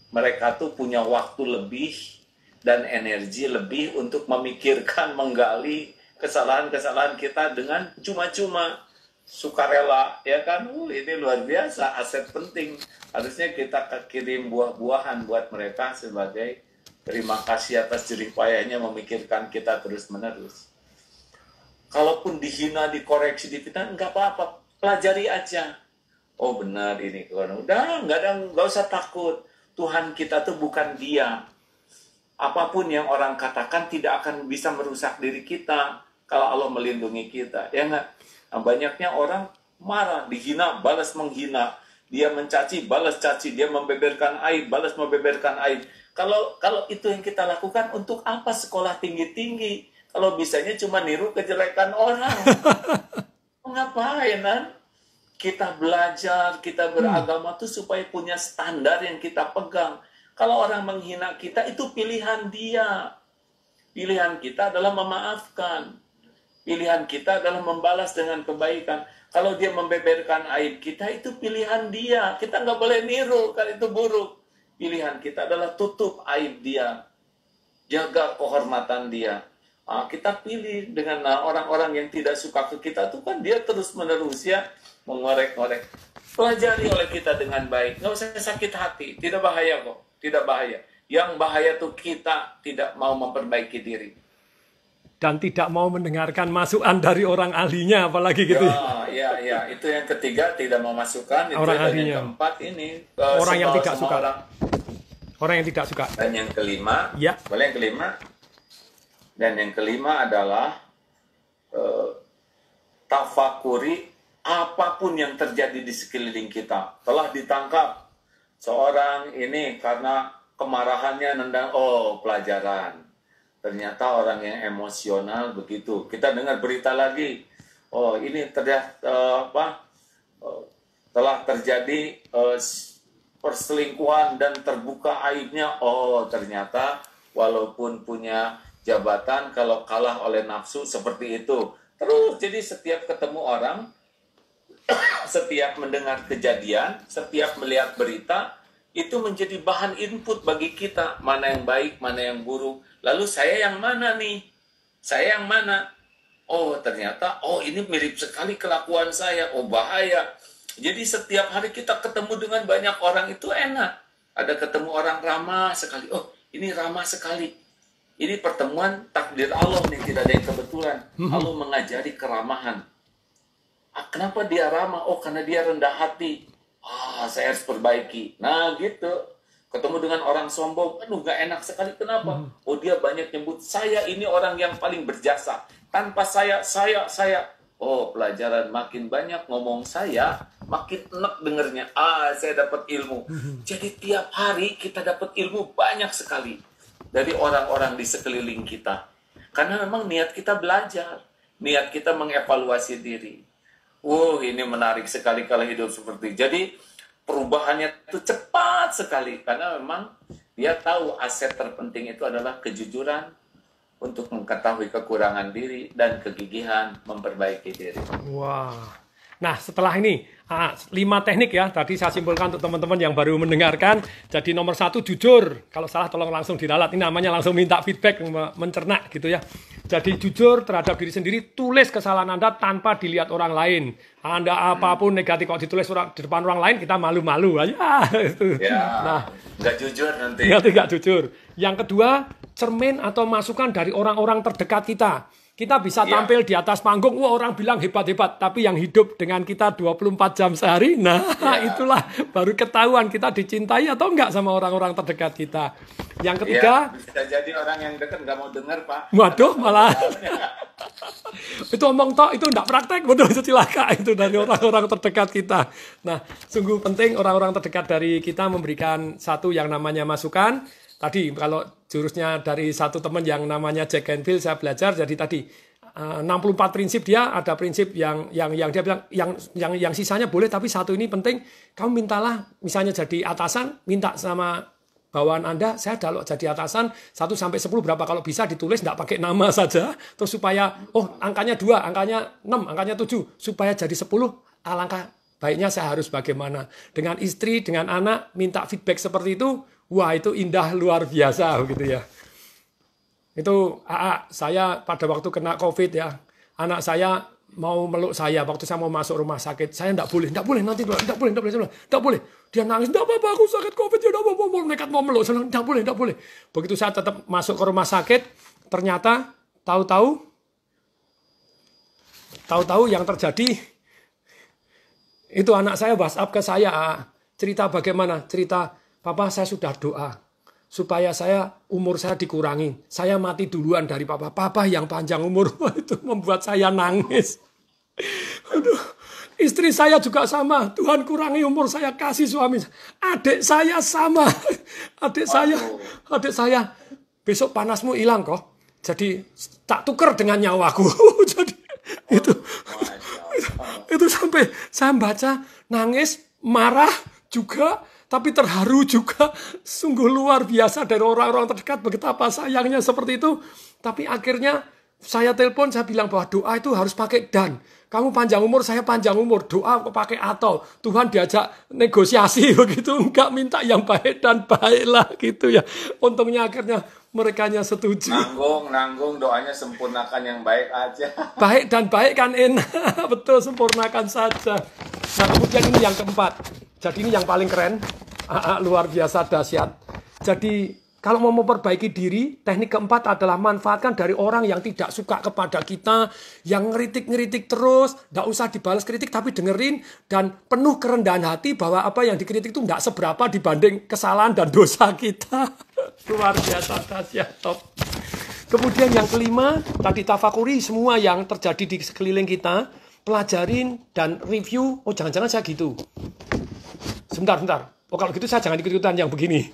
Mereka tuh punya waktu lebih dan energi lebih untuk memikirkan, menggali kesalahan-kesalahan kita dengan cuma-cuma sukarela ya kan? Uh, ini luar biasa aset penting. Harusnya kita kirim buah-buahan buat mereka sebagai terima kasih atas jerih payahnya memikirkan kita terus menerus kalaupun dihina dikoreksi difitnah nggak apa-apa. Pelajari aja oh benar ini kan udah nggak ada nggak usah takut Tuhan kita tuh bukan dia apa pun yang orang katakan tidak akan bisa merusak diri kita kalau Allah melindungi kita ya nggak Nah, banyaknya orang marah, dihina, balas menghina. Dia mencaci, balas caci. Dia membeberkan aib, balas membeberkan aib. Kalau kalau itu yang kita lakukan, untuk apa sekolah tinggi-tinggi? Kalau bisanya cuma niru kejelekan orang. Ngapain, kan? Kita belajar, kita beragama tuh supaya punya standar yang kita pegang. Kalau orang menghina kita, itu pilihan dia. Pilihan kita adalah memaafkan. Pilihan kita adalah membalas dengan kebaikan. Kalau dia membeberkan aib kita, itu pilihan dia. Kita nggak boleh niru, kan itu buruk. Pilihan kita adalah tutup aib dia. Jaga kehormatan dia. Nah, kita pilih dengan orang-orang yang tidak suka ke kita itu kan dia terus menerus ya mengorek-ngorek. Pelajari oleh kita dengan baik. Nggak usah sakit hati. Tidak bahaya kok. Tidak bahaya. Yang bahaya tuh kita tidak mau memperbaiki diri dan tidak mau mendengarkan masukan dari orang ahlinya apalagi gitu ya ya ya itu yang ketiga tidak mau masukan itu orang ahlinya yang keempat ini uh, orang yang tidak suka orang. orang yang tidak suka dan yang kelima ya boleh yang kelima dan yang kelima adalah uh, tafakuri apa pun yang terjadi di sekeliling kita telah ditangkap seorang ini karena kemarahannya nendang oh pelajaran ternyata orang yang emosional begitu. Kita dengar berita lagi, oh ini terlihat uh, apa uh, telah terjadi uh, perselingkuhan dan terbuka aibnya. Oh ternyata walaupun punya jabatan kalau kalah oleh nafsu seperti itu. Terus jadi setiap ketemu orang, setiap mendengar kejadian, setiap melihat berita, itu menjadi bahan input bagi kita mana yang baik, mana yang buruk Lalu saya yang mana nih? Saya yang mana? Oh, ternyata oh ini mirip sekali kelakuan saya. Oh, bahaya. Jadi setiap hari kita ketemu dengan banyak orang itu enak. Ada ketemu orang ramah sekali. Oh, ini ramah sekali. Ini pertemuan takdir Allah nih, tidak ada yang kebetulan. Mhm. Allah mengajari keramahan. Ah, kenapa dia ramah? Oh, karena dia rendah hati. Ah, saya harus perbaiki. Nah, gitu ketemu dengan orang sombong, aduh gak enak sekali. Kenapa? Hmm. Oh dia banyak nyebut saya ini orang yang paling berjasa. Tanpa saya, saya, saya. Oh pelajaran makin banyak ngomong saya, makin enak dengernya. Ah saya dapat ilmu. Hmm. Jadi tiap hari kita dapat ilmu banyak sekali dari orang-orang di sekeliling kita. Karena memang niat kita belajar, niat kita mengevaluasi diri. Wow, ini menarik sekali kalau hidup seperti. Jadi perubahannya itu cepat sekali karena memang dia tahu aset terpenting itu adalah kejujuran untuk mengetahui kekurangan diri dan kegigihan memperbaiki diri. Wah. Nah, setelah ini ah, lima teknik ya tadi saya simpulkan untuk teman-teman yang baru mendengarkan. Jadi nomor satu jujur. Kalau salah tolong langsung diralat. Ini namanya langsung minta feedback mencerna gitu ya. Jadi jujur terhadap diri sendiri. Tulis kesalahan Anda tanpa dilihat orang lain. Anda apa pun negatif kok ditulis orang, di depan orang lain kita malu-malu aja. Itu. Ya, nah, nggak jujur nanti. Nggak, nggak jujur. Yang kedua cermin atau masukan dari orang-orang terdekat kita Kita bisa Iya. tampil di atas panggung, wah orang bilang hebat-hebat, tapi yang hidup dengan kita 24 jam sehari, nah Iya. itulah baru ketahuan kita dicintai atau enggak sama orang-orang terdekat kita. Yang ketiga, Ya, bisa jadi orang yang dekat nggak mau dengar, Pak. Waduh, malah itu omong tok itu enggak praktek betul itu cilaka itu dari orang-orang terdekat kita. Nah, sungguh penting orang-orang terdekat dari kita memberikan satu yang namanya masukan. Tadi kalau jurusnya dari satu teman yang namanya Jack Canfield saya belajar jadi tadi eh, 64 prinsip dia ada prinsip yang yang yang dia bilang yang yang yang sisanya boleh tapi satu ini penting kamu mintalah misalnya jadi atasan minta sama bawaan Anda, saya kalau jadi atasan 1 sampai 10 berapa kalau bisa ditulis enggak pakai nama saja terus supaya oh angkanya 2, angkanya 6, angkanya 7 supaya jadi 10 alangkah baiknya saya harus bagaimana. Dengan istri, dengan anak minta feedback seperti itu, wah itu indah luar biasa begitu ya. Itu AA, saya pada waktu kena Covid ya, anak saya mau meluk saya waktu saya mau masuk rumah sakit. Saya enggak boleh, enggak boleh nanti enggak boleh, enggak boleh, enggak boleh. Dia nangis, enggak apa-apa aku sakit Covid ya, enggak apa-apa, mau nekat mau meluk. Saya enggak boleh, enggak boleh. Begitu saya tetap masuk ke rumah sakit, ternyata tahu-tahu tahu-tahu yang terjadi itu anak saya WhatsApp ke saya, cerita bagaimana? Cerita, Papa saya sudah doa supaya saya umur saya dikurangi. Saya mati duluan dari papa. Papa yang panjang umur itu membuat saya nangis. Aduh, istri saya juga sama. Tuhan kurangi umur saya kasih suami. Adik saya sama. Adik saya, adik saya besok panasmu hilang kok. Jadi tak tuker dengan nyawaku. Jadi itu itu sampai saya baca nangis marah juga tapi terharu juga. Sungguh luar biasa dari orang-orang terdekat betapa sayangnya seperti itu. Tapi akhirnya saya telepon saya bilang bahwa doa itu harus pakai dan. Kamu panjang umur saya panjang umur. Doa kok pakai atau? Tuhan diajak negosiasi begitu. Enggak minta yang baik dan baiklah gitu ya. Untungnya akhirnya mereka setuju. Nanggung, nanggung doanya sempurnakan yang baik aja. baik dan baik kan enak betul sempurnakan saja. Nah kemudian ini yang keempat jadi ini yang paling keren. Ah, ah, luar biasa dahsyat. Jadi kalau mau memperbaiki diri teknik keempat adalah manfaatkan dari orang yang tidak suka kepada kita yang ngeritik-ngeritik terus tidak usah dibalas kritik tapi dengerin dan penuh kerendahan hati bahwa apa yang dikritik itu tidak seberapa dibanding kesalahan dan dosa kita. Luar biasa dahsyat top. Kemudian yang kelima, tadi tafakuri semua yang terjadi di sekeliling kita, pelajarin dan review. Oh jangan-jangan saya gitu. Sebentar, sebentar. Oh kalau gitu saya jangan ikut-ikutan yang begini.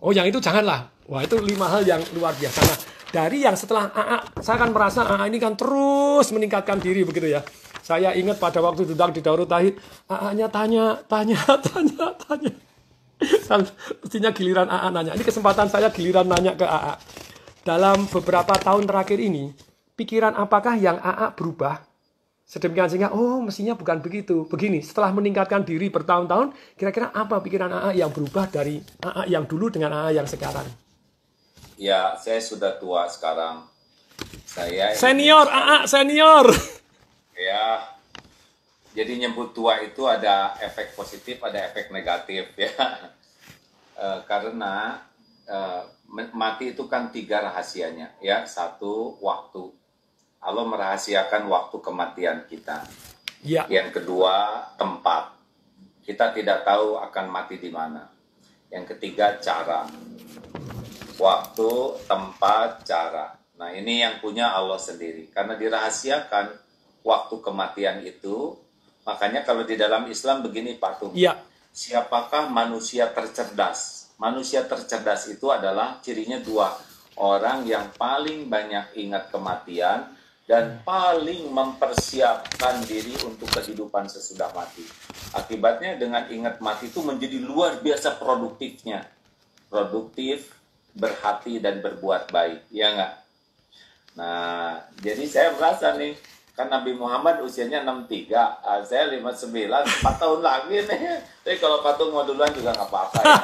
Oh yang itu janganlah. Wah itu lima hal yang luar biasa. Nah dari yang setelah AA, saya akan merasa AA ini kan terus meningkatkan diri begitu ya. Saya ingat pada waktu duduk di Darut Tahid, AA-nya tanya, tanya, tanya, tanya. Mestinya giliran AA nanya. Ini kesempatan saya giliran nanya ke AA. Dalam beberapa tahun terakhir ini, pikiran apakah yang AA berubah? Sedemikian sehingga, oh mestinya bukan begitu. Begini, setelah meningkatkan diri bertahun-tahun, kira-kira apa pikiran AA yang berubah dari AA yang dulu dengan AA yang sekarang? Ya, saya sudah tua sekarang. Saya Senior, AA senior. ya. Jadi nyebut tua itu ada efek positif, ada efek negatif ya. Eh, karena me- mati itu kan tiga rahasianya ya. Satu waktu. Allah merahasiakan waktu kematian kita. Ya, Yang kedua, tempat. Kita tidak tahu akan mati di mana. Yang ketiga, cara. Waktu, tempat, cara. Nah, ini yang punya Allah sendiri. Karena dirahasiakan waktu kematian itu, makanya kalau di dalam Islam begini Pak Tung. ya, Siapakah manusia tercerdas? Manusia tercerdas itu adalah cirinya dua. Orang yang paling banyak ingat kematian dan paling mempersiapkan diri untuk kehidupan sesudah mati. Akibatnya dengan ingat mati itu menjadi luar biasa produktifnya. Produktif, berhati dan berbuat baik. Ya nggak? Nah, jadi saya merasa nih, kan Nabi Muhammad usianya 63, ah, saya 59, 4 tahun lagi nih. Tapi kalau patung mau duluan juga nggak apa-apa ya.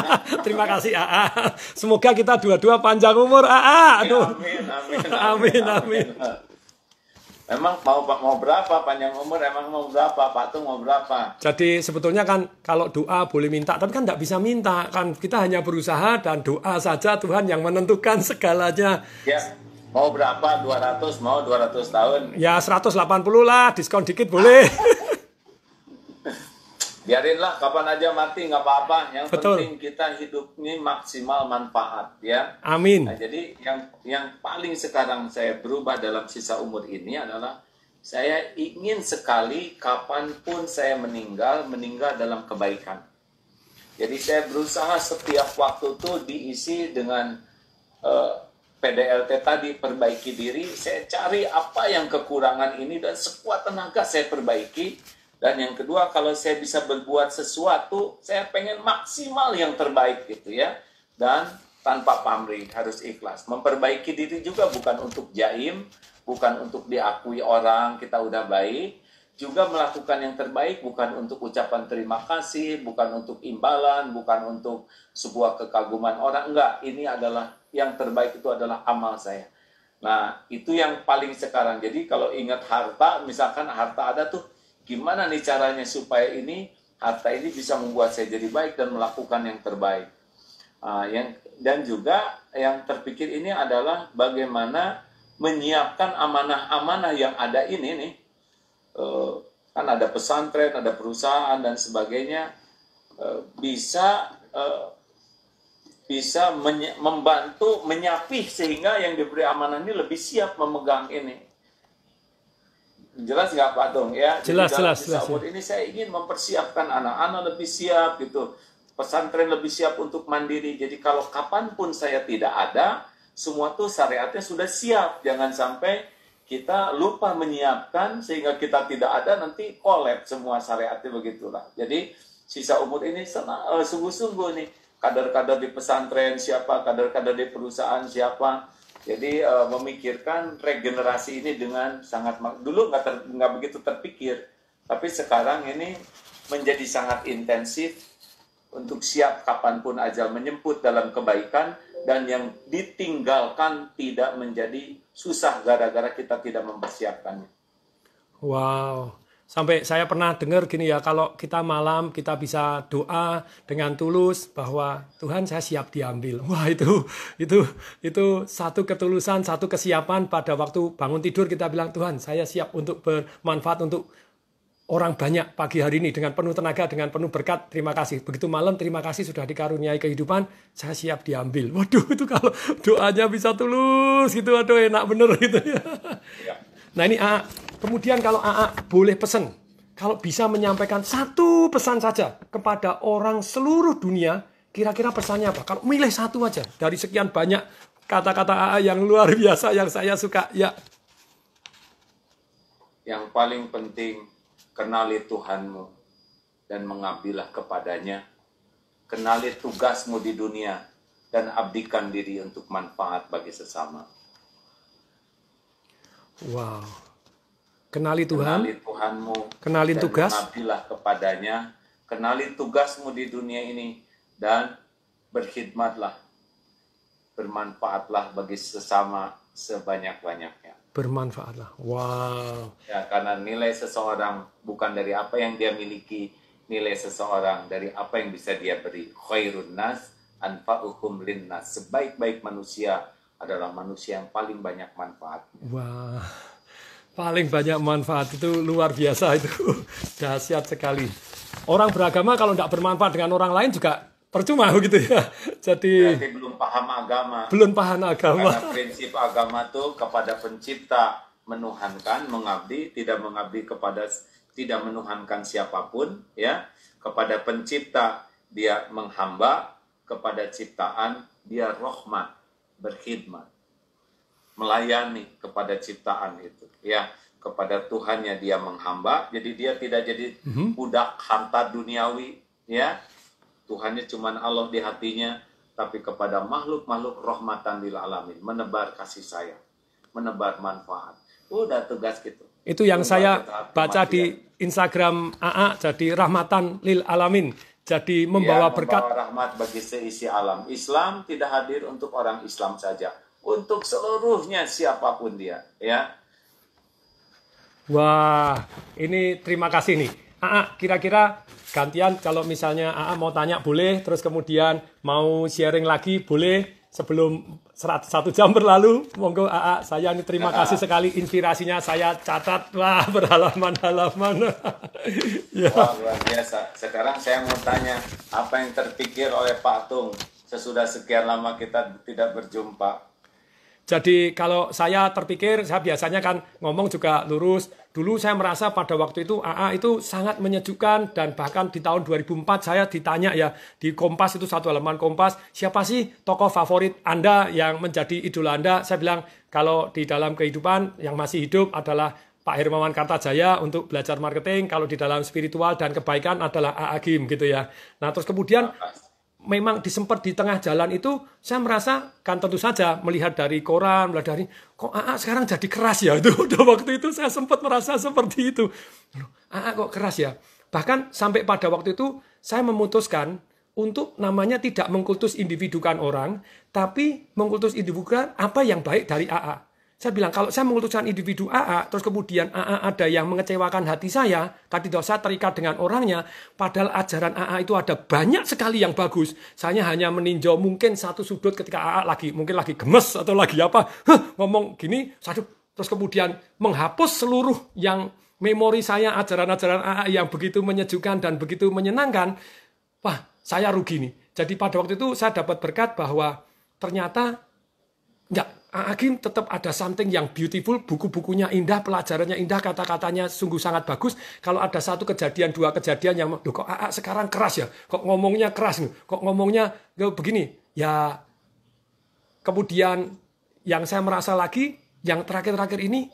terima kasih AA. Semoga kita dua-dua panjang umur AA. Aduh. Amin, amin, Amin, amin. Memang mau mau berapa panjang umur? Emang mau berapa? Patung mau berapa? Jadi sebetulnya kan kalau doa boleh minta, tapi kan tidak bisa minta. Kan kita hanya berusaha dan doa saja Tuhan yang menentukan segalanya. Ya, Mau berapa? 200, mau 200 tahun. Ya 180 lah, diskon dikit boleh. Biarinlah kapan aja mati nggak apa-apa. Yang Betul. penting kita hidup ini maksimal manfaat ya. Amin. Nah, jadi yang yang paling sekarang saya berubah dalam sisa umur ini adalah saya ingin sekali kapan pun saya meninggal meninggal dalam kebaikan. Jadi saya berusaha setiap waktu itu diisi dengan eh, PDLT tadi perbaiki diri. Saya cari apa yang kekurangan ini dan sekuat tenaga saya perbaiki. Dan yang kedua kalau saya bisa berbuat sesuatu, saya pengen maksimal yang terbaik gitu ya. Dan tanpa pamrih harus ikhlas. Memperbaiki diri juga bukan untuk jaim, bukan untuk diakui orang kita udah baik, juga melakukan yang terbaik bukan untuk ucapan terima kasih, bukan untuk imbalan, bukan untuk sebuah kekaguman orang. Enggak, ini adalah yang terbaik itu adalah amal saya. Nah, itu yang paling sekarang. Jadi kalau ingat harta, misalkan harta ada tuh, gimana nih caranya supaya ini harta ini bisa membuat saya jadi baik dan melakukan yang terbaik. Ah, yang dan juga yang terpikir ini adalah bagaimana menyiapkan amanah-amanah yang ada ini nih Eh, kan ada pesantren, ada perusahaan dan sebagainya eh, bisa eh, bisa menye- membantu menyapih sehingga yang diberi amanah ini lebih siap memegang ini. Jelas nggak Pak Dong ya? Jadi Jelas, dalam jelas, jelas, umur ini saya ingin mempersiapkan anak-anak lebih siap gitu. Pesantren lebih siap untuk mandiri. Jadi kalau kapan pun saya tidak ada, semua tuh syariatnya sudah siap. Jangan sampai kita lupa menyiapkan sehingga kita tidak ada nanti kolab semua syariatnya begitulah. Jadi sisa umur ini eh, sungguh-sungguh nih kader-kader di pesantren siapa, kader-kader di perusahaan siapa. Jadi eh, memikirkan regenerasi ini dengan sangat dulu nggak ter- begitu terpikir, tapi sekarang ini menjadi sangat intensif untuk siap kapan pun ajal menyemput dalam kebaikan dan yang ditinggalkan tidak menjadi susah gara-gara kita tidak mempersiapkannya. Wow. Sampai saya pernah dengar gini ya, kalau kita malam kita bisa doa dengan tulus bahwa Tuhan saya siap diambil. Wah itu itu itu satu ketulusan, satu kesiapan pada waktu bangun tidur kita bilang Tuhan saya siap untuk bermanfaat untuk orang banyak pagi hari ini dengan penuh tenaga, dengan penuh berkat. Terima kasih. Begitu malam terima kasih sudah dikaruniai kehidupan, saya siap diambil. Waduh itu kalau doanya bisa tulus gitu, aduh enak bener gitu ya. Nah ini AA, kemudian kalau AA boleh pesan, kalau bisa menyampaikan satu pesan saja kepada orang seluruh dunia, kira-kira pesannya apa? Kalau milih satu aja dari sekian banyak kata-kata AA yang luar biasa yang saya suka, ya Yang paling penting kenali Tuhanmu dan mengabdilah kepadanya. Kenali tugasmu di dunia dan abdikan diri untuk manfaat bagi sesama. Wow. Kenali Tuhan, Kenali Tuhanmu. Kenalin dan tugas. Mengabdilah kepadanya. Kenali tugasmu di dunia ini. Dan berkhidmatlah. Bermanfaatlah bagi sesama sebanyak-banyaknya. bermanfaatlah. Wow. Ya, karena nilai seseorang bukan dari apa yang dia miliki. Nilai seseorang dari apa yang bisa dia beri. Khairun nas anfa'uhum linnas. Sebaik-baik manusia adalah manusia yang paling banyak manfaat. Wah, paling banyak manfaat itu luar biasa itu dahsyat sekali. Orang beragama kalau tidak bermanfaat dengan orang lain juga percuma begitu ya. Jadi Berarti belum paham agama. belum paham agama. Karena prinsip agama tuh kepada pencipta menuhankan, mengabdi, tidak mengabdi kepada tidak menuhankan siapa pun, ya. Kepada pencipta dia menghamba, kepada ciptaan dia rohmat, berkhidmat, melayani kepada ciptaan itu, ya. Kepada Tuhannya dia menghamba, jadi dia tidak jadi budak harta duniawi, ya. Tuhannya cuman Allah di hatinya, tapi kepada makhluk-makhluk rahmatan lil alamin, menebar kasih sayang, menebar manfaat. Udah tugas gitu. Itu yang Tunggu saya baca di Instagram AA jadi rahmatan lil alamin. Jadi membawa Ya, berkat membawa rahmat bagi seisi alam. Islam tidak hadir untuk orang Islam saja, untuk seluruhnya siapa pun dia, ya. Wah, ini terima kasih nih. AA, kira-kira gantian kalau misalnya AA mau tanya boleh, terus kemudian mau sharing lagi boleh. Sebelum serat- satu jam berlalu, monggo AA, saya ini terima kasih sekali inspirasinya saya catat wah berhalaman-halaman. ya. Wah, luar biasa. Sekarang saya mau tanya, apa yang terpikir oleh Pak Tung sesudah sekian lama kita tidak berjumpa? Jadi kalau saya terpikir, saya biasanya kan ngomong juga lurus. Dulu saya merasa pada waktu itu AA itu sangat menyejukkan dan bahkan di tahun 2004 saya ditanya ya di Kompas itu satu halaman Kompas, siapa sih tokoh favorit Anda yang menjadi idola Anda? Saya bilang kalau di dalam kehidupan yang masih hidup adalah Pak Hermawan Kartajaya untuk belajar marketing, kalau di dalam spiritual dan kebaikan adalah AA Gim gitu ya. Nah terus kemudian memang disempat di tengah jalan itu saya merasa kan tentu saja melihat dari koran melihat dari kok AA sekarang jadi keras ya? Itu udah waktu itu saya sempat merasa seperti itu. AA kok keras ya? Bahkan sampai pada waktu itu saya memutuskan untuk namanya tidak mengkultus individukan orang tapi mengkultus individukan apa yang baik dari AA saya bilang kalau saya mengutuskan individu AA, terus kemudian AA ada yang mengecewakan hati saya, tadi dosa terikat dengan orangnya, padahal ajaran AA itu ada banyak sekali yang bagus. Saya hanya meninjau mungkin satu sudut ketika AA lagi mungkin lagi gemes atau lagi apa, huh, ngomong gini, satu terus kemudian menghapus seluruh yang memori saya ajaran-ajaran AA yang begitu menyejukkan dan begitu menyenangkan. Wah, saya rugi nih. Jadi pada waktu itu saya dapat berkat bahwa ternyata Enggak, Agim tetap ada something yang beautiful, buku-bukunya indah, pelajarannya indah, kata-katanya sungguh sangat bagus. Kalau ada satu kejadian, dua kejadian yang, Duh, kok AA sekarang keras ya? Kok ngomongnya keras nih? Kok ngomongnya ya, begini? Ya, kemudian yang saya merasa lagi, yang terakhir-terakhir ini,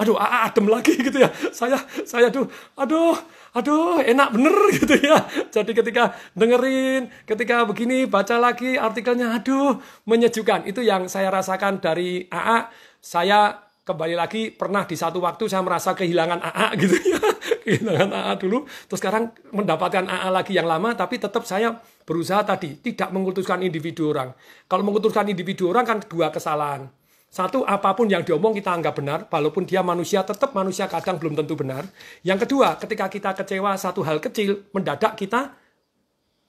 aduh, AA adem lagi gitu ya. Saya, saya aduh, aduh, aduh, enak bener gitu ya. Jadi ketika dengerin, ketika begini, baca lagi artikelnya, aduh, menyejukkan. Itu yang saya rasakan dari AA. Saya kembali lagi pernah di satu waktu saya merasa kehilangan AA gitu ya. kehilangan AA dulu. Terus sekarang mendapatkan AA lagi yang lama, tapi tetap saya berusaha tadi tidak mengutuskan individu orang. Kalau mengutuskan individu orang kan dua kesalahan. Satu, apa pun yang diomong kita anggap benar, walaupun dia manusia, tetap manusia kadang belum tentu benar. Yang kedua, ketika kita kecewa satu hal kecil, mendadak kita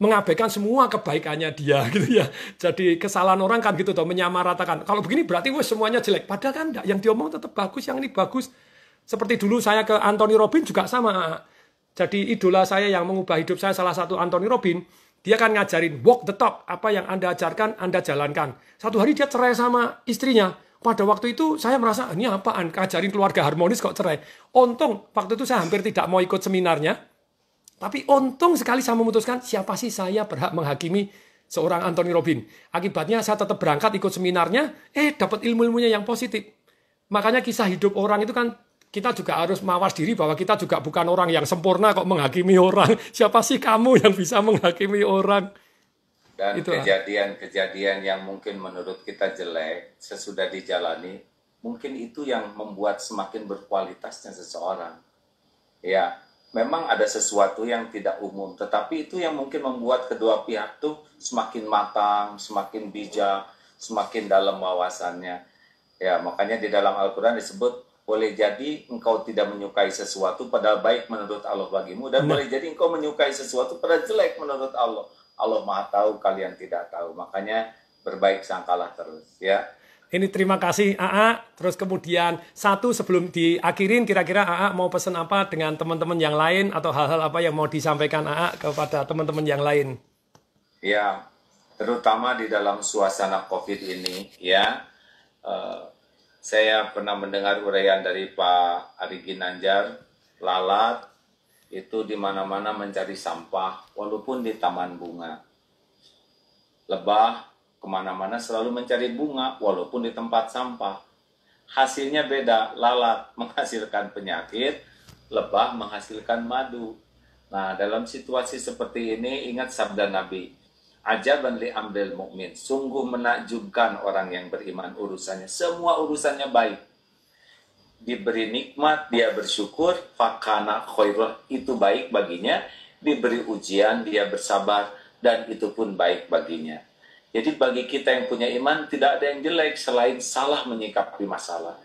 mengabaikan semua kebaikannya dia gitu ya. Jadi kesalahan orang kan gitu tuh menyamaratakan. Kalau begini berarti wes semuanya jelek. Padahal kan enggak, yang diomong tetap bagus, yang ini bagus. Seperti dulu saya ke Anthony Robin juga sama. Jadi idola saya yang mengubah hidup saya salah satu Anthony Robin, dia kan ngajarin walk the talk, apa yang Anda ajarkan, Anda jalankan. Satu hari dia cerai sama istrinya. Pada waktu itu saya merasa ini apaan, ngajarin keluarga harmonis kok cerai. Untung waktu itu saya hampir tidak mau ikut seminarnya. Tapi untung sekali saya memutuskan siapa sih saya berhak menghakimi seorang Anthony Robin. Akibatnya saya tetap berangkat ikut seminarnya, eh dapat ilmu-ilmunya yang positif. Makanya kisah hidup orang itu kan kita juga harus mawas diri bahwa kita juga bukan orang yang sempurna kok menghakimi orang. Siapa sih kamu yang bisa menghakimi orang? Dan kejadian-kejadian yang mungkin menurut kita jelek sesudah dijalani, mungkin itu yang membuat semakin berkualitasnya seseorang. Ya, memang ada sesuatu yang tidak umum, tetapi itu yang mungkin membuat kedua pihak tuh semakin matang, semakin bijak, semakin dalam wawasannya. Ya, makanya di dalam Al-Quran disebut boleh jadi engkau tidak menyukai sesuatu padahal baik menurut Allah bagimu dan boleh jadi engkau menyukai sesuatu padahal jelek menurut Allah. Allah Maha tahu kalian tidak tahu. Makanya berbaik sangkalah terus ya. Ini terima kasih AA. Terus kemudian satu sebelum diakhirin kira-kira AA mau pesan apa dengan teman-teman yang lain atau hal-hal apa yang mau disampaikan AA kepada teman-teman yang lain. Ya, terutama di dalam suasana COVID ini ya. eh, saya pernah mendengar uraian dari Pak Ari Ginanjar, lalat itu di mana-mana mencari sampah, walaupun di taman bunga. Lebah ke mana-mana selalu mencari bunga, walaupun di tempat sampah. Hasilnya beda, lalat menghasilkan penyakit, lebah menghasilkan madu. Nah, dalam situasi seperti ini, ingat sabda Nabi, Ajaban li amril mukmin. Sungguh menakjubkan orang yang beriman urusannya. Semua urusannya baik. Diberi nikmat, dia bersyukur, fakana khairah, itu baik baginya. Diberi ujian, dia bersabar, dan itu pun baik baginya. Jadi bagi kita yang punya iman, tidak ada yang jelek selain salah menyikapi masalah.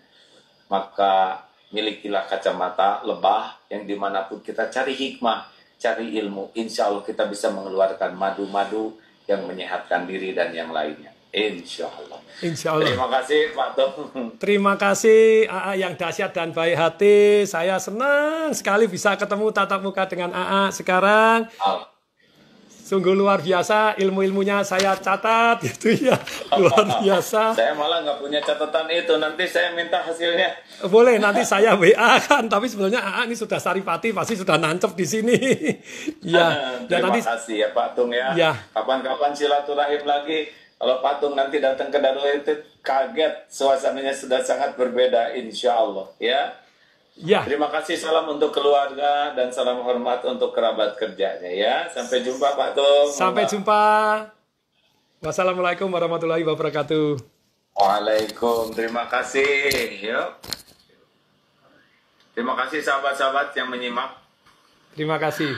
Maka milikilah kacamata lebah yang di mana pun kita cari hikmah, cari ilmu. Insya Allah kita bisa mengeluarkan madu-madu yang menyehatkan diri dan yang lainnya. Insya Allah. Insya Allah. Terima kasih Pak Tung. Terima kasih AA yang dahsyat dan baik hati. Saya senang sekali bisa ketemu tatap muka dengan AA sekarang. Al- Sungguh luar biasa ilmu-ilmunya saya catat gitu ya. Luar biasa. Saya malah nggak punya catatan itu. Nanti saya minta hasilnya. Boleh nanti saya WA kan, tapi sebenarnya AA ini sudah saripati pasti sudah nancep di sini. ya, dan Terima nanti kasih ya Pak Tung ya. Ya. Kapan-kapan silaturahim lagi. Kalau Pak Tung nanti datang ke Darul itu kaget, suasananya sudah sangat berbeda, insya Allah. Ya. ya, Terima kasih salam untuk keluarga dan salam hormat untuk kerabat kerjanya ya. Sampai jumpa Pak Tung. sampai jumpa. Wassalamualaikum warahmatullahi wabarakatuh. Waalaikum, terima kasih. Yuk. Terima kasih sahabat-sahabat yang menyimak. Terima kasih.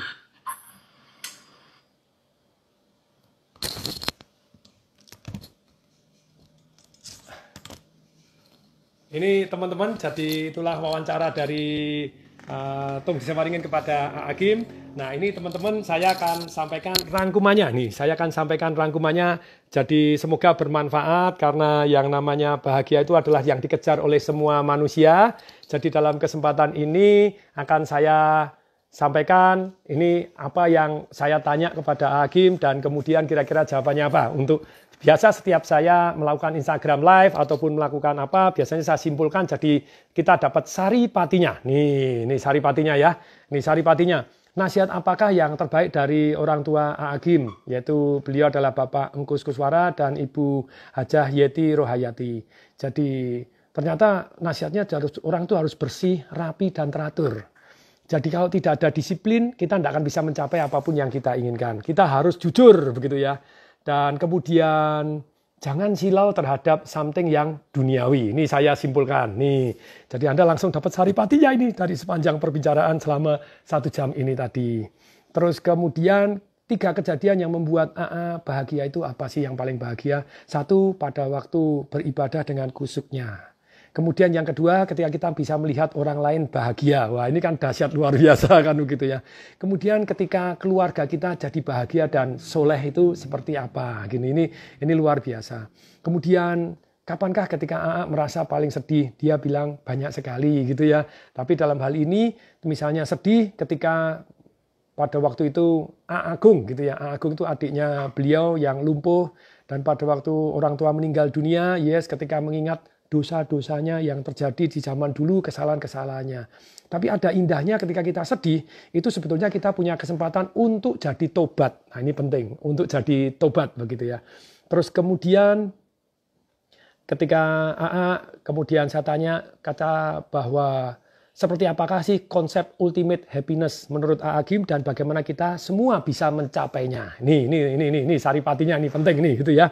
Ini teman-teman, jadi itulah wawancara dari uh, Tung Disemaringin kepada. Agim. Nah ini teman-teman saya akan sampaikan rangkumannya nih. Saya akan sampaikan rangkumannya. Jadi semoga bermanfaat karena yang namanya bahagia itu adalah yang dikejar oleh semua manusia. Jadi dalam kesempatan ini akan saya sampaikan ini apa yang saya tanya kepada Hakim dan kemudian kira-kira jawabannya apa untuk biasa setiap saya melakukan Instagram live ataupun melakukan apa biasanya saya simpulkan jadi kita dapat saripatinya nih ini saripatinya ya. Ini saripatinya nasihat apakah yang terbaik dari orang tua Hakim yaitu beliau adalah Bapak Engkus Kuswara dan Ibu Hajah Yeti Rohayati. Jadi ternyata nasihatnya harus orang itu harus bersih rapi dan teratur. Jadi kalau tidak ada disiplin, kita tidak akan bisa mencapai apa pun yang kita inginkan. Kita harus jujur begitu ya. Dan kemudian jangan silau terhadap something yang duniawi. Ini saya simpulkan. Nih, jadi Anda langsung dapat saripatinya ini dari sepanjang perbicaraan selama satu jam ini tadi. Terus kemudian tiga kejadian yang membuat AA bahagia itu apa sih yang paling bahagia? Satu, pada waktu beribadah dengan kusuknya. Kemudian yang kedua, ketika kita bisa melihat orang lain bahagia. Wah, ini kan dahsyat luar biasa kan begitu ya. Kemudian ketika keluarga kita jadi bahagia dan soleh itu seperti apa? Gini ini ini luar biasa. Kemudian kapankah ketika AA merasa paling sedih? Dia bilang banyak sekali gitu ya. Tapi dalam hal ini misalnya sedih ketika pada waktu itu A Agung gitu ya. A Agung itu adiknya beliau yang lumpuh dan pada waktu orang tua meninggal dunia, yes ketika mengingat dosa-dosanya yang terjadi di zaman dulu, kesalahan-kesalahannya. Tapi ada indahnya ketika kita sedih, itu sebetulnya kita punya kesempatan untuk jadi tobat. Nah ini penting, untuk jadi tobat begitu ya. Terus kemudian ketika AA, kemudian saya tanya, kata bahwa seperti apakah sih konsep ultimate happiness menurut AA Gim dan bagaimana kita semua bisa mencapainya. Nih, ini, ini, ini, ini saripatinya, ini penting nih gitu ya.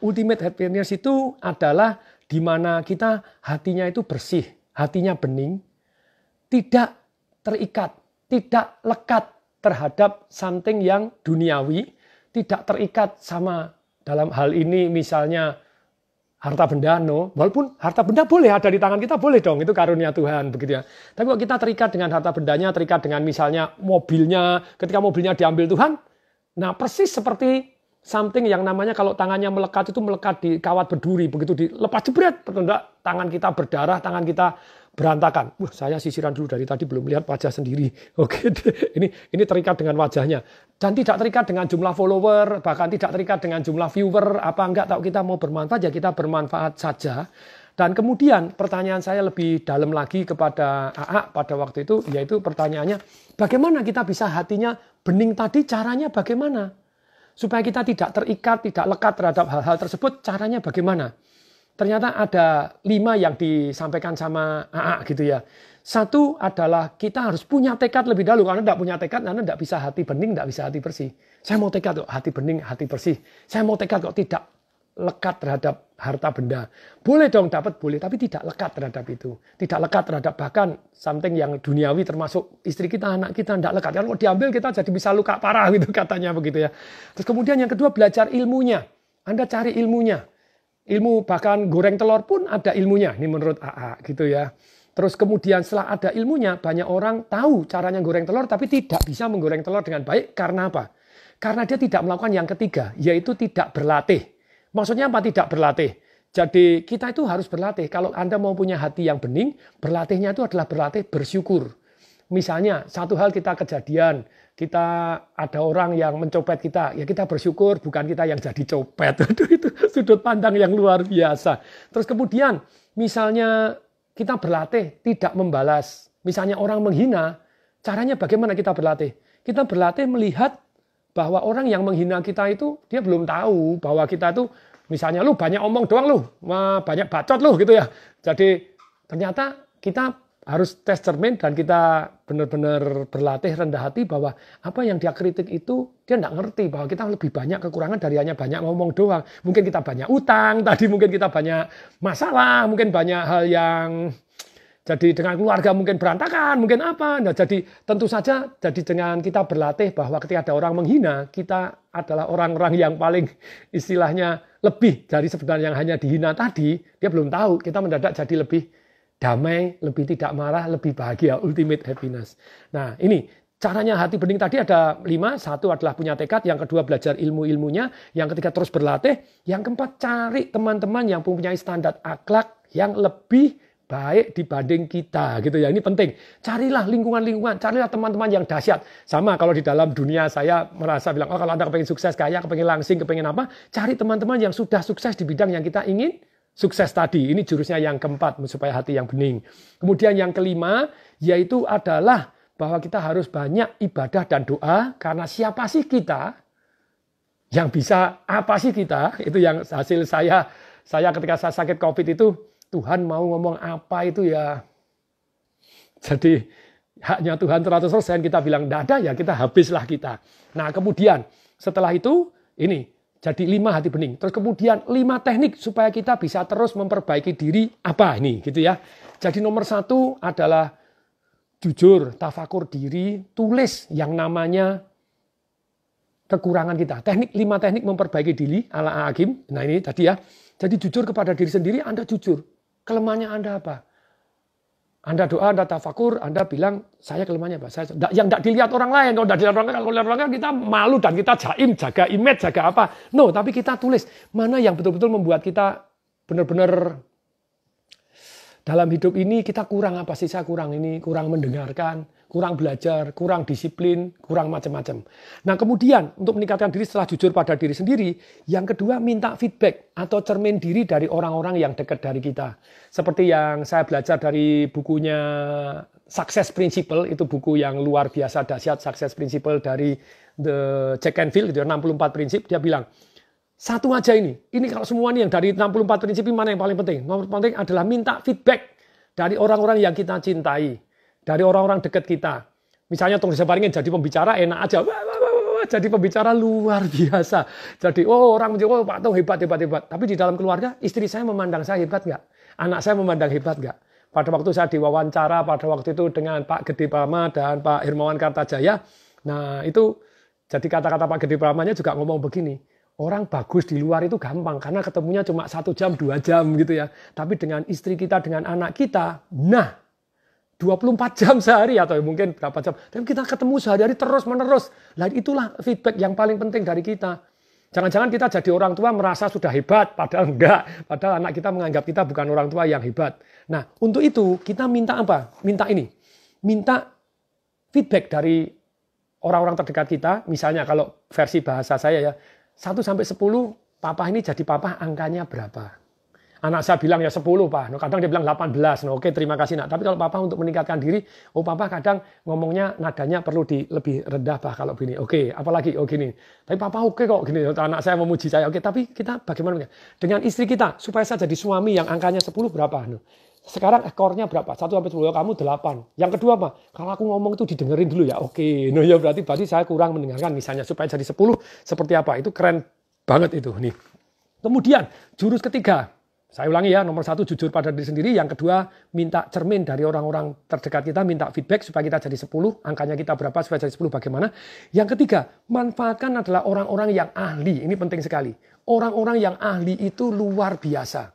Ultimate happiness itu adalah di mana kita hatinya itu bersih, hatinya bening, tidak terikat, tidak lekat terhadap something yang duniawi, tidak terikat sama dalam hal ini misalnya harta benda no, walaupun harta benda boleh ada di tangan kita boleh dong itu karunia Tuhan begitu ya. Tapi kalau kita terikat dengan harta bendanya, terikat dengan misalnya mobilnya, ketika mobilnya diambil Tuhan, nah persis seperti something yang namanya kalau tangannya melekat itu melekat di kawat berduri begitu dilepas jebret bertindak tangan kita berdarah tangan kita berantakan. Wah saya sisiran dulu dari tadi belum lihat wajah sendiri. Oke ini ini terikat dengan wajahnya. Dan tidak terikat dengan jumlah follower bahkan tidak terikat dengan jumlah viewer apa enggak tahu kita mau bermanfaat ya kita bermanfaat saja. Dan kemudian pertanyaan saya lebih dalam lagi kepada AA pada waktu itu yaitu pertanyaannya bagaimana kita bisa hatinya bening tadi caranya bagaimana supaya kita tidak terikat, tidak lekat terhadap hal-hal tersebut, caranya bagaimana? Ternyata ada lima yang disampaikan sama AA gitu ya. Satu adalah kita harus punya tekad lebih dahulu. Karena tidak punya tekad, Anda tidak bisa hati bening, tidak bisa hati bersih. Saya mau tekad kok hati bening, hati bersih. Saya mau tekad kok tidak lekat terhadap harta benda. Boleh dong dapat boleh, tapi tidak lekat terhadap itu. Tidak lekat terhadap bahkan something yang duniawi termasuk istri kita, anak kita tidak lekat. Kalau diambil kita jadi bisa luka parah gitu katanya begitu ya. Terus kemudian yang kedua belajar ilmunya. Anda cari ilmunya. Ilmu bahkan goreng telur pun ada ilmunya. Ini menurut AA gitu ya. Terus kemudian setelah ada ilmunya, banyak orang tahu caranya goreng telur tapi tidak bisa menggoreng telur dengan baik. Karena apa? Karena dia tidak melakukan yang ketiga, yaitu tidak berlatih. Maksudnya apa tidak berlatih? Jadi kita itu harus berlatih. Kalau Anda mau punya hati yang bening, berlatihnya itu adalah berlatih bersyukur. Misalnya satu hal kita kejadian, kita ada orang yang mencopet kita, ya kita bersyukur bukan kita yang jadi copet. Itu sudut pandang yang luar biasa. Terus kemudian misalnya kita berlatih tidak membalas. Misalnya orang menghina, caranya bagaimana kita berlatih? Kita berlatih melihat bahwa orang yang menghina kita itu dia belum tahu bahwa kita itu misalnya lu banyak omong doang lu, banyak bacot lu gitu ya. Jadi ternyata kita harus tes cermin dan kita benar-benar berlatih rendah hati bahwa apa yang dia kritik itu dia tidak ngerti bahwa kita lebih banyak kekurangan dari hanya banyak ngomong doang. Mungkin kita banyak utang, tadi mungkin kita banyak masalah, mungkin banyak hal yang jadi dengan keluarga mungkin berantakan, mungkin apa. Nah, jadi tentu saja jadi dengan kita berlatih bahwa ketika ada orang menghina, kita adalah orang-orang yang paling istilahnya lebih dari sebenarnya yang hanya dihina tadi, dia belum tahu, kita mendadak jadi lebih damai, lebih tidak marah, lebih bahagia, ultimate happiness. Nah, ini caranya hati bening tadi ada lima. Satu adalah punya tekad, yang kedua belajar ilmu-ilmunya, yang ketiga terus berlatih, yang keempat cari teman-teman yang punya standar akhlak yang lebih baik dibanding kita gitu ya. Ini penting. Carilah lingkungan-lingkungan, carilah teman-teman yang dahsyat. Sama kalau di dalam dunia saya merasa bilang, oh kalau Anda kepengen sukses kaya, kepengen langsing, kepengen apa, cari teman-teman yang sudah sukses di bidang yang kita ingin sukses tadi. Ini jurusnya yang keempat supaya hati yang bening. Kemudian yang kelima yaitu adalah bahwa kita harus banyak ibadah dan doa karena siapa sih kita yang bisa apa sih kita itu yang hasil saya saya ketika saya sakit covid itu Tuhan mau ngomong apa itu ya. Jadi haknya Tuhan 100% kita bilang tidak ada ya kita habislah kita. Nah kemudian setelah itu ini jadi lima hati bening. Terus kemudian lima teknik supaya kita bisa terus memperbaiki diri apa ini gitu ya. Jadi nomor satu adalah jujur, tafakur diri, tulis yang namanya kekurangan kita. Teknik lima teknik memperbaiki diri ala Hakim. Nah ini tadi ya. Jadi jujur kepada diri sendiri, Anda jujur. Kelemahannya Anda apa? Anda doa, Anda tafakur, Anda bilang, saya kelemahannya apa? Saya, yang tidak dilihat orang lain. Kalau tidak dilihat orang lain, kalau dilihat orang lain kita malu dan kita jaim, jaga image, jaga apa. No, tapi kita tulis mana yang betul-betul membuat kita benar-benar dalam hidup ini kita kurang apa sih? Saya kurang ini, kurang mendengarkan, kurang belajar, kurang disiplin, kurang macam-macam. Nah kemudian untuk meningkatkan diri setelah jujur pada diri sendiri, yang kedua minta feedback atau cermin diri dari orang-orang yang dekat dari kita. Seperti yang saya belajar dari bukunya Success Principle, itu buku yang luar biasa dahsyat, Success Principle dari The Jack Canfield, itu 64 prinsip, dia bilang, satu aja ini, ini kalau semua ini yang dari 64 prinsip ini mana yang paling penting? Nomor penting adalah minta feedback dari orang-orang yang kita cintai dari orang-orang dekat kita. Misalnya Tong Paringin jadi pembicara enak aja. Wah, wah, wah, wah, jadi pembicara luar biasa. Jadi oh orang menjadi oh Pak Tong hebat hebat hebat. Tapi di dalam keluarga istri saya memandang saya hebat nggak? Anak saya memandang hebat nggak? Pada waktu saya diwawancara pada waktu itu dengan Pak Gede Pama dan Pak Hermawan Kartajaya. Nah itu jadi kata-kata Pak Gede Pamanya juga ngomong begini. Orang bagus di luar itu gampang karena ketemunya cuma satu jam dua jam gitu ya. Tapi dengan istri kita dengan anak kita, nah 24 jam sehari atau mungkin berapa jam. Dan kita ketemu sehari-hari terus menerus. Nah itulah feedback yang paling penting dari kita. Jangan-jangan kita jadi orang tua merasa sudah hebat, padahal enggak. Padahal anak kita menganggap kita bukan orang tua yang hebat. Nah untuk itu kita minta apa? Minta ini. Minta feedback dari orang-orang terdekat kita. Misalnya kalau versi bahasa saya ya. 1 sampai 10, papa ini jadi papa angkanya berapa? Anak saya bilang ya 10 Pak, no, kadang dia bilang 18, no, oke terima kasih nak. Tapi kalau Papa untuk meningkatkan diri, oh Papa kadang ngomongnya nadanya perlu di lebih rendah Pak kalau begini. Oke, apalagi oh gini. Tapi Papa oke kok gini, anak saya memuji saya. Oke, tapi kita bagaimana dengan istri kita supaya saya jadi suami yang angkanya 10 berapa? No. Sekarang ekornya berapa? 1 sampai 10, kamu 8. Yang kedua apa? Kalau aku ngomong itu didengerin dulu ya. Oke, no ya berarti berarti saya kurang mendengarkan misalnya supaya jadi 10 seperti apa? Itu keren banget itu nih. Kemudian jurus ketiga, saya ulangi ya, nomor satu jujur pada diri sendiri. Yang kedua, minta cermin dari orang-orang terdekat kita, minta feedback supaya kita jadi 10. Angkanya kita berapa supaya jadi 10 bagaimana. Yang ketiga, manfaatkan adalah orang-orang yang ahli. Ini penting sekali. Orang-orang yang ahli itu luar biasa.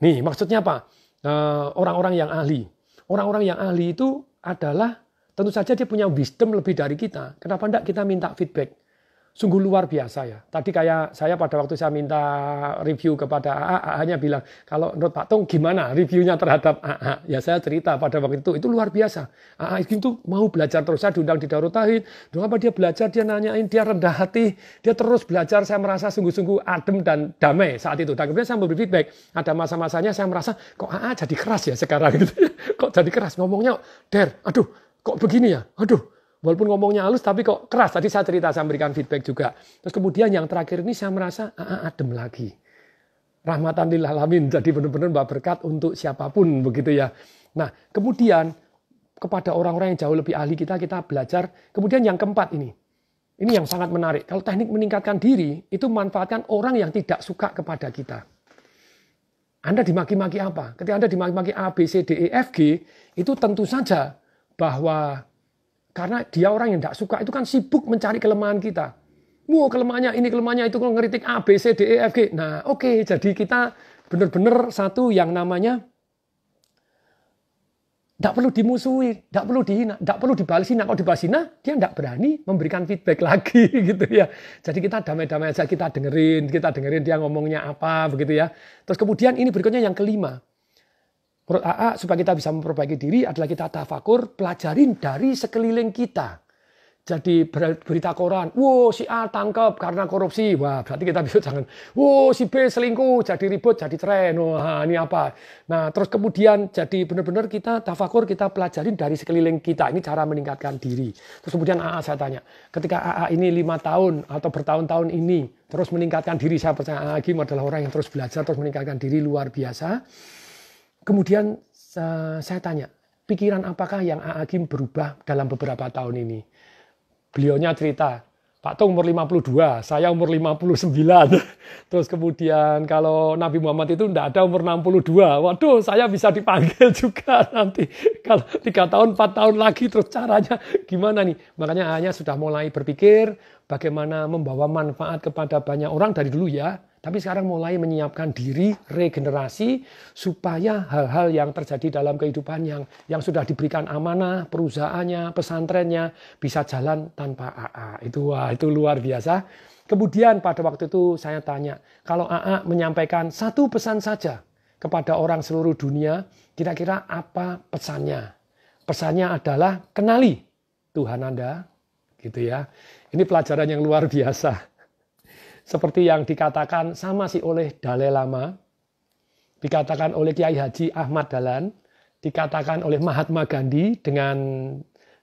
Nih, maksudnya apa? Eh, orang-orang yang ahli. Orang-orang yang ahli itu adalah tentu saja dia punya wisdom lebih dari kita. Kenapa enggak kita minta feedback? Sungguh luar biasa ya. Tadi kayak saya pada waktu saya minta review kepada AA, AA-nya bilang, kalau menurut Pak Tung gimana reviewnya terhadap AA? Ya saya cerita pada waktu itu, itu luar biasa. AA itu mau belajar terus, saya diundang di Darut Tauhid, apa dia belajar, dia nanyain, dia rendah hati, dia terus belajar, saya merasa sungguh-sungguh adem dan damai saat itu. Dan kemudian saya memberi feedback, ada masa-masanya saya merasa, kok AA jadi keras ya sekarang gitu. Kok jadi keras, ngomongnya, der, aduh, kok begini ya, aduh, Walaupun ngomongnya halus tapi kok keras. Tadi saya cerita, saya memberikan feedback juga. Terus kemudian yang terakhir ini saya merasa ah, adem lagi. Rahmatan lil alamin. Jadi benar-benar mbak berkat untuk siapa pun begitu ya. Nah kemudian kepada orang-orang yang jauh lebih ahli kita, kita belajar. Kemudian yang keempat ini. Ini yang sangat menarik. Kalau teknik meningkatkan diri, itu manfaatkan orang yang tidak suka kepada kita. Anda dimaki-maki apa? Ketika Anda dimaki-maki A, B, C, D, E, F, G, itu tentu saja bahwa karena dia orang yang tidak suka itu kan sibuk mencari kelemahan kita. Wow kelemahannya ini kelemahannya itu ngeritik A, B, C, D, E, F, G. Nah oke okay, jadi kita benar-benar satu yang namanya tidak perlu dimusuhi, tidak perlu dihina, tidak perlu dibalas hina. Kalau dibalas hina, dia tidak berani memberikan feedback lagi gitu ya. Jadi kita damai-damai aja, kita dengerin, kita dengerin dia ngomongnya apa begitu ya. Terus kemudian ini berikutnya yang kelima. Menurut AA, supaya kita bisa memperbaiki diri adalah kita tafakur, pelajarin dari sekeliling kita. Jadi berita koran, wow si A tangkap karena korupsi. Wah berarti kita bisa jangan, wow si B selingkuh, jadi ribut, jadi cerai. Wah ini apa? Nah terus kemudian jadi benar-benar kita tafakur, kita pelajarin dari sekeliling kita. Ini cara meningkatkan diri. Terus kemudian AA saya tanya, ketika AA ini lima tahun atau bertahun-tahun ini terus meningkatkan diri, saya percaya AA Gim adalah orang yang terus belajar, terus meningkatkan diri luar biasa Kemudian saya tanya, pikiran apakah yang Agim berubah dalam beberapa tahun ini? Beliaunya cerita, Pak Tung umur 52, saya umur 59. Terus kemudian kalau Nabi Muhammad itu tidak ada umur 62. Waduh, saya bisa dipanggil juga nanti. Kalau tiga tahun, empat tahun lagi, terus caranya gimana nih? Makanya hanya sudah mulai berpikir bagaimana membawa manfaat kepada banyak orang dari dulu ya tapi sekarang mulai menyiapkan diri, regenerasi, supaya hal-hal yang terjadi dalam kehidupan yang yang sudah diberikan amanah, perusahaannya, pesantrennya, bisa jalan tanpa AA. Itu wah, itu luar biasa. Kemudian pada waktu itu saya tanya, kalau AA menyampaikan satu pesan saja kepada orang seluruh dunia, kira-kira apa pesannya? Pesannya adalah kenali Tuhan Anda, gitu ya. Ini pelajaran yang luar biasa seperti yang dikatakan sama si oleh Dalai Lama, dikatakan oleh Kiai Haji Ahmad Dahlan, dikatakan oleh Mahatma Gandhi dengan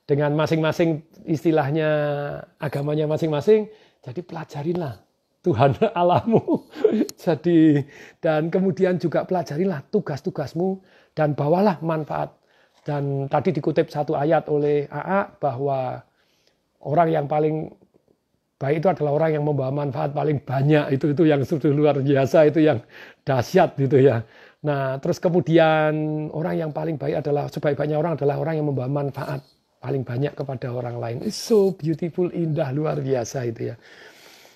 dengan masing-masing istilahnya agamanya masing-masing. Jadi pelajarilah Tuhan alamu. Jadi dan kemudian juga pelajarilah tugas-tugasmu dan bawalah manfaat. Dan tadi dikutip satu ayat oleh AA bahwa orang yang paling baik itu adalah orang yang membawa manfaat paling banyak itu itu yang sudah luar biasa itu yang dahsyat gitu ya. Nah terus kemudian orang yang paling baik adalah sebaik-baiknya orang adalah orang yang membawa manfaat paling banyak kepada orang lain. It's so beautiful indah luar biasa itu ya.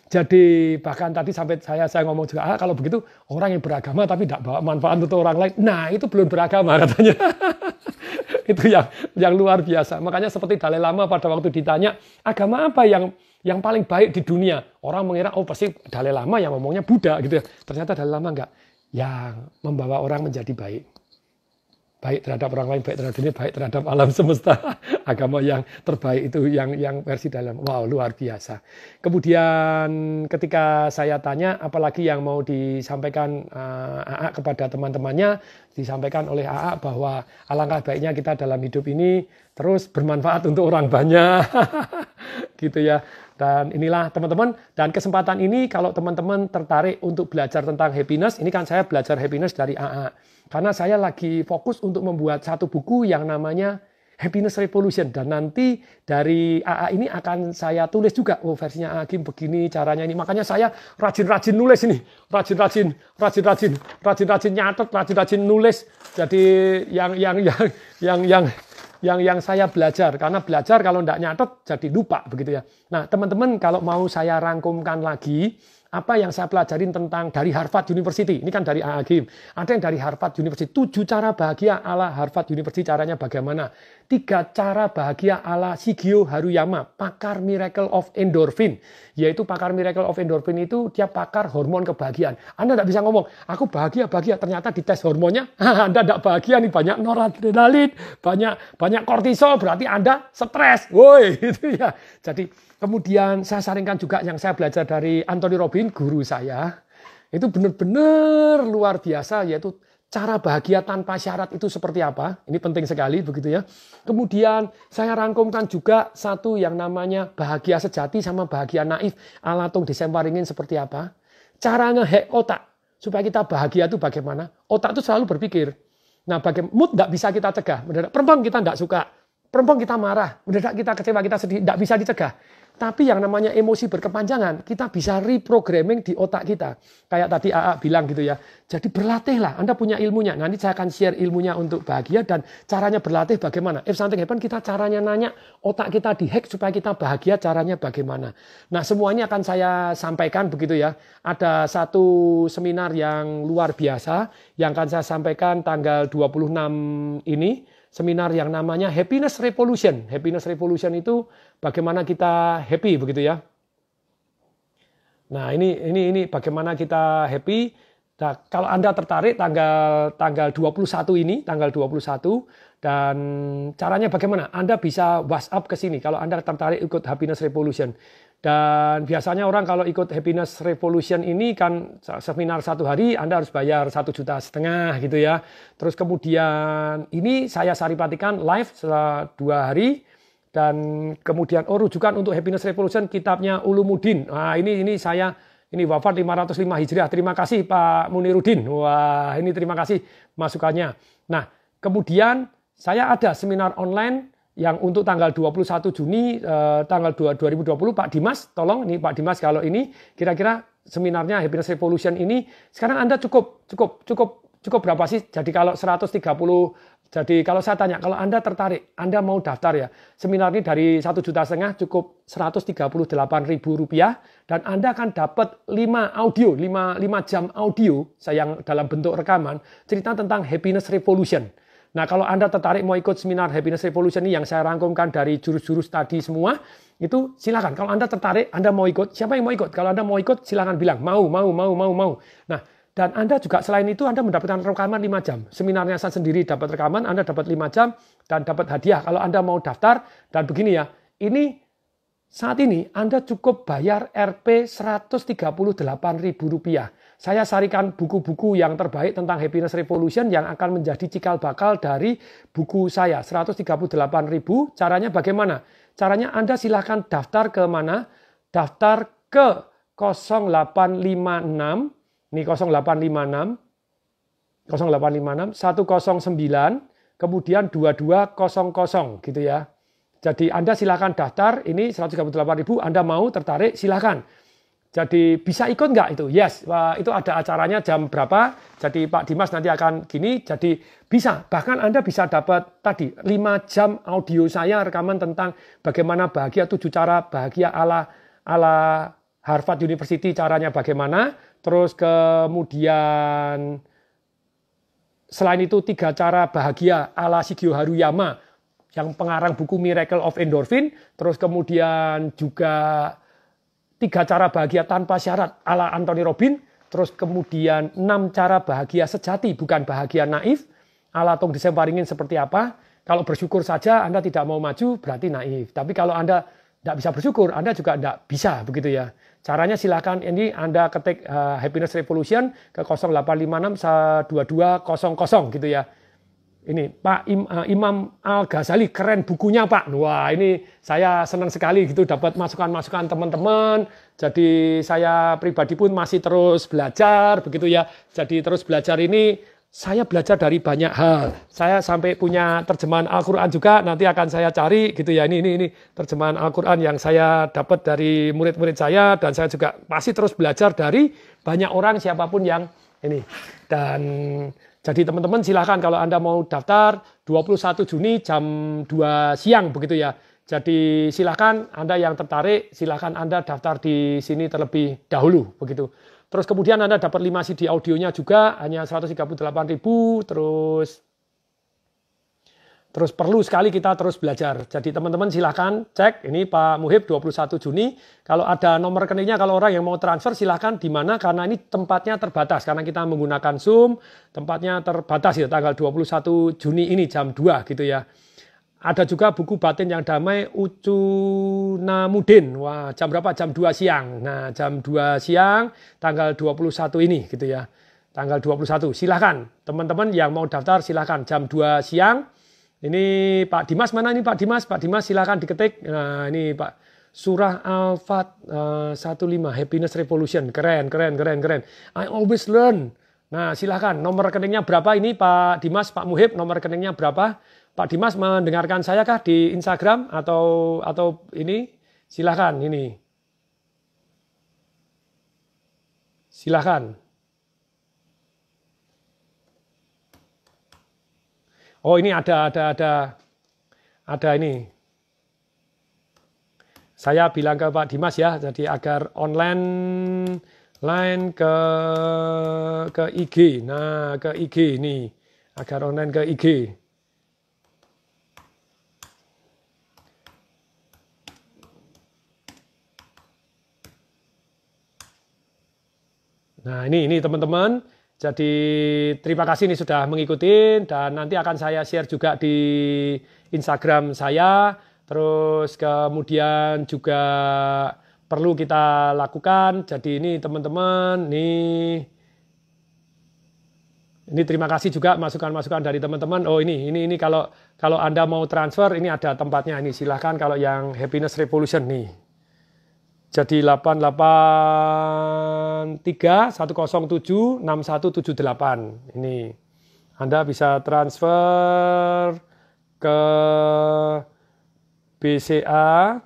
Jadi bahkan tadi sampai saya saya ngomong juga ah, kalau begitu orang yang beragama tapi tidak bawa manfaat untuk orang lain. Nah itu belum beragama katanya. Itu yang yang luar biasa. Makanya seperti Dalai Lama pada waktu ditanya agama apa yang yang paling baik di dunia. Orang mengira, oh pasti Dalai Lama yang ngomongnya Buddha gitu ya. Ternyata Dalai Lama enggak. Yang membawa orang menjadi baik. Baik terhadap orang lain, baik terhadap dunia, baik terhadap alam semesta. Agama yang terbaik itu yang yang versi dalam. Wow, luar biasa. Kemudian ketika saya tanya, apalagi yang mau disampaikan uh, AA kepada teman-temannya, disampaikan oleh AA bahwa alangkah baiknya kita dalam hidup ini terus bermanfaat untuk orang banyak. gitu ya. Dan inilah teman-teman, dan kesempatan ini kalau teman-teman tertarik untuk belajar tentang happiness, ini kan saya belajar happiness dari AA. Karena saya lagi fokus untuk membuat satu buku yang namanya Happiness Revolution. Dan nanti dari AA ini akan saya tulis juga, oh versinya Agim begini caranya ini. Makanya saya rajin-rajin nulis ini, rajin-rajin, rajin-rajin, rajin-rajin nyatet, rajin-rajin nulis. Jadi yang yang yang yang yang yang yang saya belajar karena belajar kalau tidak nyatet jadi lupa begitu ya. Nah teman-teman kalau mau saya rangkumkan lagi apa yang saya pelajarin tentang dari Harvard University. Ini kan dari Agim. Ada yang dari Harvard University. Tujuh cara bahagia ala Harvard University. Caranya bagaimana? Tiga cara bahagia ala Shigio Haruyama. Pakar Miracle of Endorphin. Yaitu pakar Miracle of Endorphin itu dia pakar hormon kebahagiaan. Anda tidak bisa ngomong, aku bahagia, bahagia. Ternyata di tes hormonnya, Anda tidak bahagia nih. Banyak noradrenalin, banyak banyak kortisol. Berarti Anda stres. Woi, itu ya. Jadi Kemudian saya saringkan juga yang saya belajar dari Anthony Robin, guru saya. Itu benar-benar luar biasa, yaitu cara bahagia tanpa syarat itu seperti apa. Ini penting sekali begitu ya. Kemudian saya rangkumkan juga satu yang namanya bahagia sejati sama bahagia naif. Alatung disemparingin seperti apa. Cara ngehack otak. Supaya kita bahagia itu bagaimana. Otak itu selalu berpikir. Nah, bagaimana mood tidak bisa kita cegah. Perempuan kita tidak suka. Perempuan kita marah. Mendadak kita kecewa, kita sedih. Tidak bisa dicegah. Tapi yang namanya emosi berkepanjangan, kita bisa reprogramming di otak kita. Kayak tadi AA bilang gitu ya. Jadi berlatihlah, Anda punya ilmunya. Nanti saya akan share ilmunya untuk bahagia dan caranya berlatih bagaimana. If something happen, kita caranya nanya, otak kita dihack supaya kita bahagia, caranya bagaimana. Nah semuanya akan saya sampaikan begitu ya. Ada satu seminar yang luar biasa, yang akan saya sampaikan tanggal 26 ini seminar yang namanya Happiness Revolution. Happiness Revolution itu bagaimana kita happy begitu ya. Nah, ini ini ini bagaimana kita happy. Nah, kalau Anda tertarik tanggal tanggal 21 ini, tanggal 21 dan caranya bagaimana? Anda bisa WhatsApp ke sini kalau Anda tertarik ikut Happiness Revolution. Dan biasanya orang kalau ikut Happiness Revolution ini kan seminar satu hari Anda harus bayar satu juta setengah gitu ya. Terus kemudian ini saya saripatikan live setelah dua hari dan kemudian oh rujukan untuk Happiness Revolution kitabnya Ulumuddin. Nah ini ini saya ini wafat 505 Hijriah. Terima kasih Pak Munirudin. Wah ini terima kasih masukannya. Nah kemudian saya ada seminar online yang untuk tanggal 21 Juni eh, tanggal 2 2020 Pak Dimas tolong ini Pak Dimas kalau ini kira-kira seminarnya Happiness Revolution ini sekarang Anda cukup cukup cukup cukup berapa sih? Jadi kalau 130 jadi kalau saya tanya kalau Anda tertarik Anda mau daftar ya seminar ini dari satu juta setengah cukup 138 ribu rupiah dan Anda akan dapat 5 audio 5, 5 jam audio saya yang dalam bentuk rekaman cerita tentang Happiness Revolution Nah, kalau Anda tertarik mau ikut seminar Happiness Revolution ini yang saya rangkumkan dari jurus-jurus tadi semua, itu silakan. Kalau Anda tertarik, Anda mau ikut, siapa yang mau ikut? Kalau Anda mau ikut, silakan bilang mau, mau, mau, mau, mau. Nah, dan Anda juga selain itu Anda mendapatkan rekaman 5 jam. Seminarnya saya sendiri dapat rekaman, Anda dapat 5 jam dan dapat hadiah. Kalau Anda mau daftar dan begini ya, ini saat ini Anda cukup bayar Rp 138.000 rupiah saya sarikan buku-buku yang terbaik tentang Happiness Revolution yang akan menjadi cikal bakal dari buku saya 138.000. Caranya bagaimana? Caranya Anda silahkan daftar ke mana? Daftar ke 0856 ini 0856 0856 109 kemudian 2200 gitu ya. Jadi Anda silahkan daftar ini 138.000 Anda mau tertarik silahkan jadi bisa ikut nggak itu? Yes, Wah, itu ada acaranya jam berapa. Jadi Pak Dimas nanti akan gini. Jadi bisa. Bahkan Anda bisa dapat tadi 5 jam audio saya rekaman tentang bagaimana bahagia, tujuh cara bahagia ala ala Harvard University caranya bagaimana. Terus kemudian selain itu tiga cara bahagia ala Shigeo Haruyama yang pengarang buku Miracle of Endorphin. Terus kemudian juga tiga cara bahagia tanpa syarat ala Anthony Robin, terus kemudian enam cara bahagia sejati bukan bahagia naif ala Tong Disemparingin seperti apa. Kalau bersyukur saja Anda tidak mau maju berarti naif. Tapi kalau Anda tidak bisa bersyukur, Anda juga tidak bisa begitu ya. Caranya silakan ini Anda ketik uh, Happiness Revolution ke 0856 2200 gitu ya ini Pak Im, uh, Imam Al Ghazali keren bukunya Pak. Wah ini saya senang sekali gitu dapat masukan-masukan teman-teman. Jadi saya pribadi pun masih terus belajar begitu ya. Jadi terus belajar ini saya belajar dari banyak hal. Saya sampai punya terjemahan Al-Quran juga nanti akan saya cari gitu ya. Ini ini ini terjemahan Al-Quran yang saya dapat dari murid-murid saya dan saya juga masih terus belajar dari banyak orang siapa pun yang ini dan jadi teman-teman silahkan kalau Anda mau daftar 21 Juni jam 2 siang begitu ya. Jadi silakan Anda yang tertarik, silakan Anda daftar di sini terlebih dahulu begitu. Terus kemudian Anda dapat 5 CD audionya juga hanya 138.000 terus Terus perlu sekali kita terus belajar. Jadi teman-teman silahkan cek, ini Pak Muhib 21 Juni. Kalau ada nomor rekeningnya, kalau orang yang mau transfer silahkan di mana, karena ini tempatnya terbatas. Karena kita menggunakan Zoom, tempatnya terbatas ya tanggal 21 Juni ini jam 2 gitu ya. Ada juga buku batin yang damai Ucu Namudin. Wah, jam berapa? Jam 2 siang. Nah, jam 2 siang tanggal 21 ini gitu ya. Tanggal 21. Silahkan teman-teman yang mau daftar silahkan jam 2 siang ini Pak Dimas mana ini Pak Dimas? Pak Dimas silakan diketik. Nah, ini Pak Surah Al-Fat uh, 15 Happiness Revolution. Keren, keren, keren, keren. I always learn. Nah, silakan. Nomor rekeningnya berapa ini Pak Dimas, Pak Muhib? Nomor rekeningnya berapa? Pak Dimas mendengarkan saya kah di Instagram atau atau ini? Silakan ini. Silakan. Oh ini ada ada ada ada ini. Saya bilang ke Pak Dimas ya, jadi agar online line ke ke IG. Nah, ke IG ini agar online ke IG. Nah, ini ini teman-teman jadi terima kasih nih sudah mengikuti dan nanti akan saya share juga di Instagram saya. Terus kemudian juga perlu kita lakukan. Jadi ini teman-teman, nih ini terima kasih juga masukan-masukan dari teman-teman. Oh ini, ini, ini kalau kalau anda mau transfer ini ada tempatnya ini silahkan kalau yang Happiness Revolution nih. Jadi 883 107 6178. Ini Anda bisa transfer ke BCA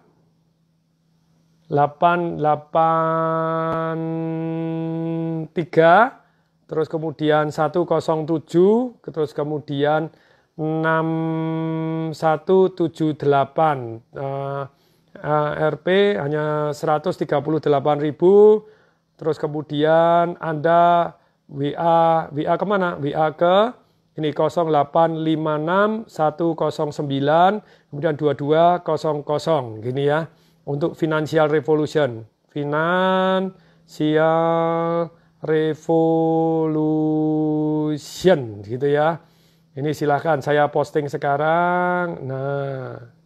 883 terus kemudian 107 terus kemudian 6178 uh, RP hanya 138.000 terus kemudian Anda WA WA ke mana? WA ke ini 0856 109 kemudian 2200 gini ya untuk financial revolution. Financial revolution gitu ya. Ini silahkan saya posting sekarang. Nah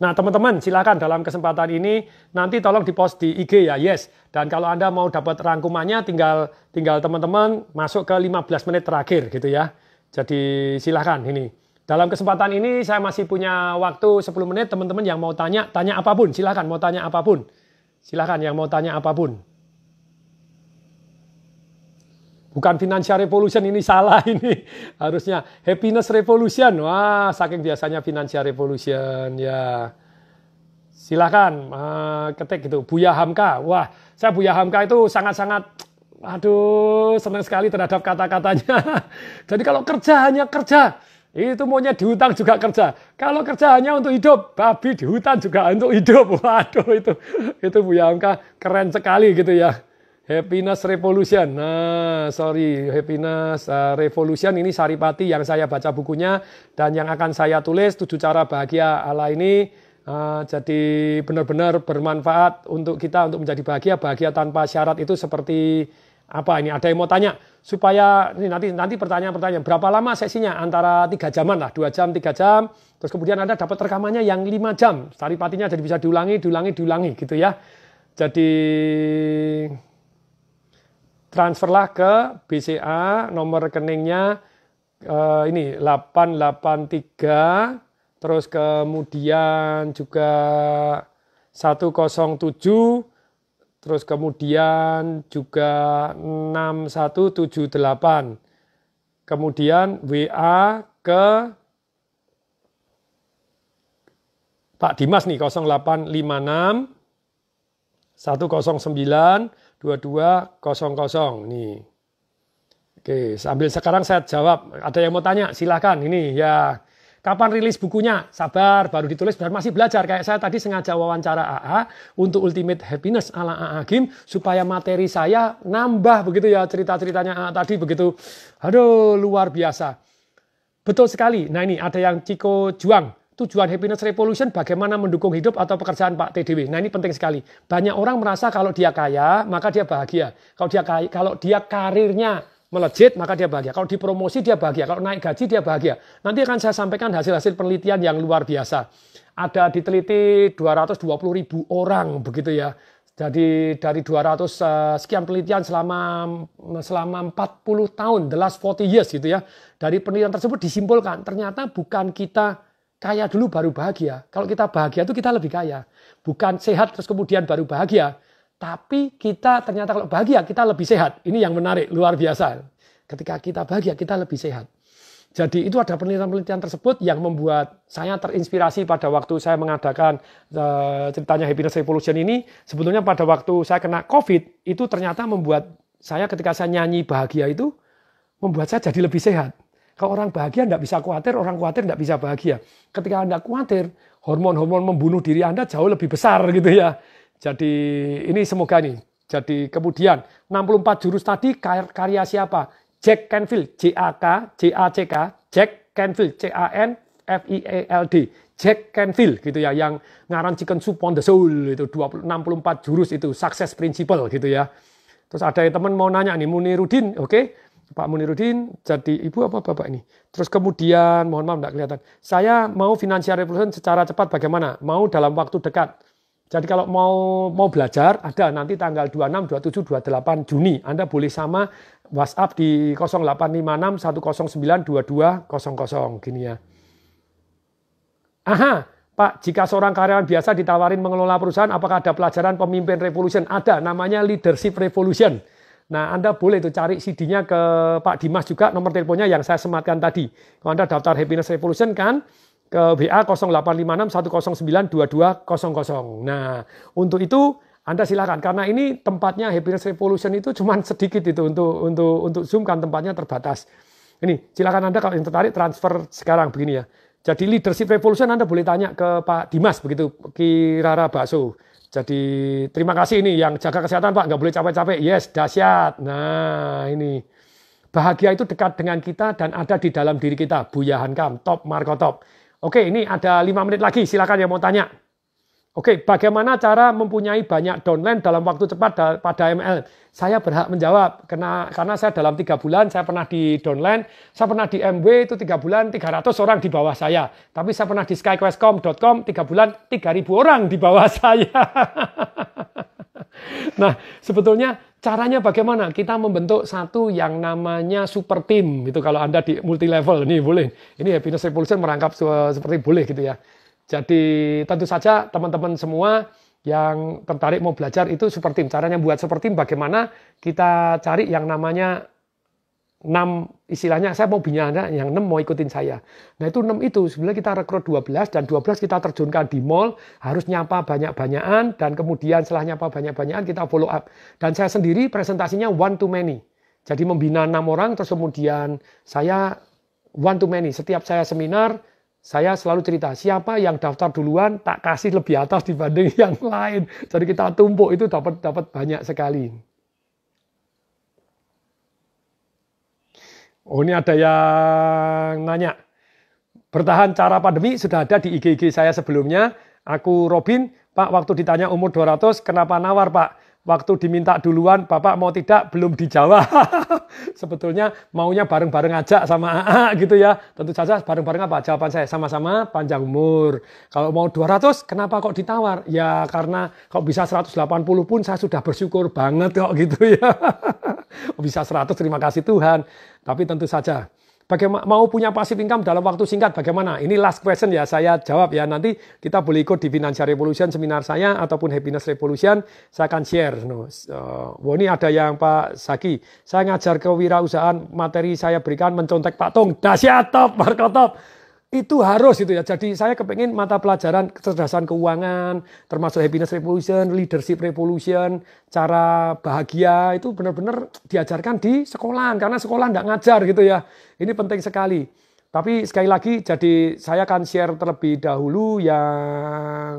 Nah, teman-teman, silakan dalam kesempatan ini nanti tolong di-post di IG ya, yes. Dan kalau Anda mau dapat rangkumannya tinggal tinggal teman-teman masuk ke 15 menit terakhir gitu ya. Jadi silakan ini. Dalam kesempatan ini saya masih punya waktu 10 menit teman-teman yang mau tanya, tanya apa pun, silakan mau tanya apa pun. Silakan yang mau tanya apa pun. Bukan financial revolution ini salah ini. Harusnya happiness revolution. Wah, saking biasanya financial revolution ya. Silakan uh, ketik gitu Buya Hamka. Wah, saya Buya Hamka itu sangat-sangat aduh senang sekali terhadap kata-katanya. Jadi kalau kerja hanya kerja, itu maunya dihutang juga kerja. Kalau kerja hanya untuk hidup, babi di hutan juga untuk hidup. Waduh itu itu Buya Hamka keren sekali gitu ya. Happiness Revolution. Nah, sorry, Happiness uh, Revolution ini Saripati yang saya baca bukunya dan yang akan saya tulis tujuh cara bahagia ala ini uh, jadi benar-benar bermanfaat untuk kita untuk menjadi bahagia. Bahagia tanpa syarat itu seperti apa ini? Ada yang mau tanya supaya ini nanti nanti pertanyaan-pertanyaan berapa lama sesinya antara tiga jaman lah dua jam tiga jam terus kemudian anda dapat rekamannya yang lima jam saripatinya jadi bisa diulangi diulangi diulangi gitu ya jadi transferlah ke BCA nomor rekeningnya uh, ini 883 terus kemudian juga 107 terus kemudian juga 6178 kemudian WA ke Pak Dimas nih 0856 109 2200 nih. Oke, sambil sekarang saya jawab. Ada yang mau tanya, silahkan. Ini ya, kapan rilis bukunya? Sabar, baru ditulis dan masih belajar. Kayak saya tadi sengaja wawancara AA untuk Ultimate Happiness ala AA Gim supaya materi saya nambah begitu ya cerita-ceritanya AA tadi begitu. Aduh, luar biasa. Betul sekali. Nah ini ada yang Ciko Juang tujuan happiness revolution bagaimana mendukung hidup atau pekerjaan Pak TDW. Nah ini penting sekali. Banyak orang merasa kalau dia kaya maka dia bahagia. Kalau dia kaya, kalau dia karirnya melejit maka dia bahagia. Kalau dipromosi dia bahagia. Kalau naik gaji dia bahagia. Nanti akan saya sampaikan hasil-hasil penelitian yang luar biasa. Ada diteliti 220 ribu orang begitu ya. Jadi dari 200 uh, eh, sekian penelitian selama selama 40 tahun, the last 40 years gitu ya. Dari penelitian tersebut disimpulkan ternyata bukan kita kaya dulu baru bahagia. Kalau kita bahagia itu kita lebih kaya. Bukan sehat terus kemudian baru bahagia. Tapi kita ternyata kalau bahagia kita lebih sehat. Ini yang menarik, luar biasa. Ketika kita bahagia kita lebih sehat. Jadi itu ada penelitian-penelitian tersebut yang membuat saya terinspirasi pada waktu saya mengadakan uh, ceritanya Happiness Revolution ini. Sebetulnya pada waktu saya kena COVID itu ternyata membuat saya ketika saya nyanyi bahagia itu membuat saya jadi lebih sehat. Kalau orang bahagia tidak bisa khawatir, orang khawatir tidak bisa bahagia. Ketika Anda khawatir, hormon-hormon membunuh diri Anda jauh lebih besar gitu ya. Jadi ini semoga nih. Jadi kemudian 64 jurus tadi karya siapa? Jack Canfield, J A K, J A C K, Jack Canfield, C A N F I E L D. Jack Canfield gitu ya yang ngarang Chicken Soup on the Soul itu 20, 64 jurus itu success principle gitu ya. Terus ada teman mau nanya nih Munirudin, oke? Okay? Pak Munirudin jadi ibu apa bapak ini. Terus kemudian mohon maaf tidak kelihatan. Saya mau financial revolution secara cepat bagaimana? Mau dalam waktu dekat. Jadi kalau mau mau belajar ada nanti tanggal 26, 27, 28 Juni. Anda boleh sama WhatsApp di 0856 109 2200 gini ya. Aha, Pak, jika seorang karyawan biasa ditawarin mengelola perusahaan, apakah ada pelajaran pemimpin revolution? Ada, namanya leadership revolution. Nah, Anda boleh itu cari CD-nya ke Pak Dimas juga, nomor teleponnya yang saya sematkan tadi. Kalau Anda daftar Happiness Revolution kan, ke BA 0856 109 Nah, untuk itu Anda silakan karena ini tempatnya Happiness Revolution itu cuma sedikit itu untuk untuk untuk Zoom kan tempatnya terbatas. Ini silakan Anda kalau yang tertarik transfer sekarang begini ya. Jadi leadership revolution Anda boleh tanya ke Pak Dimas begitu Kirara Bakso. Jadi terima kasih ini yang jaga kesehatan Pak, nggak boleh capek-capek. Yes, dahsyat. Nah ini bahagia itu dekat dengan kita dan ada di dalam diri kita. Buya Hankam, top Marco top. Oke, ini ada lima menit lagi. Silakan yang mau tanya. Oke, bagaimana cara mempunyai banyak downline dalam waktu cepat pada ML? Saya berhak menjawab karena karena saya dalam tiga bulan saya pernah di downline, saya pernah di MW itu tiga bulan 300 orang di bawah saya. Tapi saya pernah di skyquestcom.com tiga bulan 3000 orang di bawah saya. nah, sebetulnya caranya bagaimana? Kita membentuk satu yang namanya super team gitu kalau Anda di multi level ini boleh. Ini happiness revolution merangkap seperti boleh gitu ya. Jadi tentu saja teman-teman semua yang tertarik mau belajar itu super team. Caranya buat super team bagaimana kita cari yang namanya 6 istilahnya saya mau binyana yang 6 mau ikutin saya. Nah itu 6 itu sebenarnya kita rekrut 12 dan 12 kita terjunkan di mall harus nyapa banyak-banyakan dan kemudian setelah nyapa banyak-banyakan kita follow up. Dan saya sendiri presentasinya one to many. Jadi membina 6 orang terus kemudian saya one to many. Setiap saya seminar saya selalu cerita, siapa yang daftar duluan tak kasih lebih atas dibanding yang lain. Jadi kita tumpuk itu dapat dapat banyak sekali. Oh ini ada yang nanya. Bertahan cara pandemi sudah ada di IG-IG saya sebelumnya. Aku Robin, Pak waktu ditanya umur 200 kenapa nawar Pak? Waktu diminta duluan Bapak mau tidak belum dijawab. Sebetulnya maunya bareng-bareng aja sama AA gitu ya. Tentu saja bareng-bareng apa? Jawaban saya sama-sama panjang umur. Kalau mau 200 kenapa kok ditawar? Ya karena kok bisa 180 pun saya sudah bersyukur banget kok gitu ya. bisa 100 terima kasih Tuhan. Tapi tentu saja Bagaimana mau punya passive income dalam waktu singkat bagaimana? Ini last question ya saya jawab ya. Nanti kita boleh ikut di Financial Revolution seminar saya ataupun Happiness Revolution saya akan share. No. Uh, oh, ini ada yang Pak Saki. Saya ngajar kewirausahaan materi saya berikan mencontek Pak Tung. Dahsyat top, Marco top. Itu harus itu ya. Jadi saya kepengen mata pelajaran kecerdasan keuangan, termasuk happiness revolution, leadership revolution, cara bahagia itu benar-benar diajarkan di sekolah karena sekolah tidak ngajar gitu ya. Ini penting sekali. Tapi sekali lagi, jadi saya akan share terlebih dahulu yang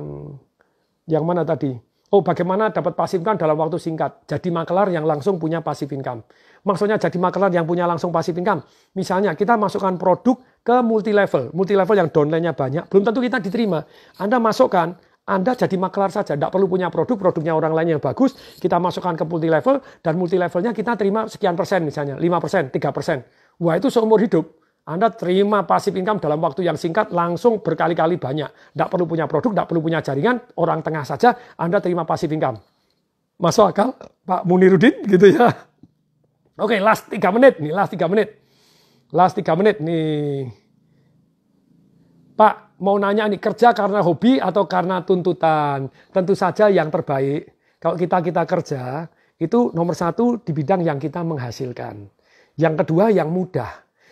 yang mana tadi? Oh, bagaimana dapat passive income dalam waktu singkat? Jadi makelar yang langsung punya passive income. Maksudnya jadi makelar yang punya langsung passive income. Misalnya kita masukkan produk ke multi level. Multi level yang downline-nya banyak, belum tentu kita diterima. Anda masukkan, anda jadi makelar saja, tidak perlu punya produk, produknya orang lain yang bagus, kita masukkan ke multi level, dan multi levelnya kita terima sekian persen misalnya, 5 persen, 3 persen. Wah itu seumur hidup. Anda terima pasif income dalam waktu yang singkat langsung berkali-kali banyak. Tidak perlu punya produk, tidak perlu punya jaringan, orang tengah saja Anda terima pasif income. Masuk akal Pak Munirudin gitu ya. Oke, last 3 menit nih, last 3 menit. Last 3 menit nih. Pak, mau nanya nih kerja karena hobi atau karena tuntutan? Tentu saja yang terbaik. Kalau kita kita kerja, itu nomor satu di bidang yang kita menghasilkan. Yang kedua yang mudah.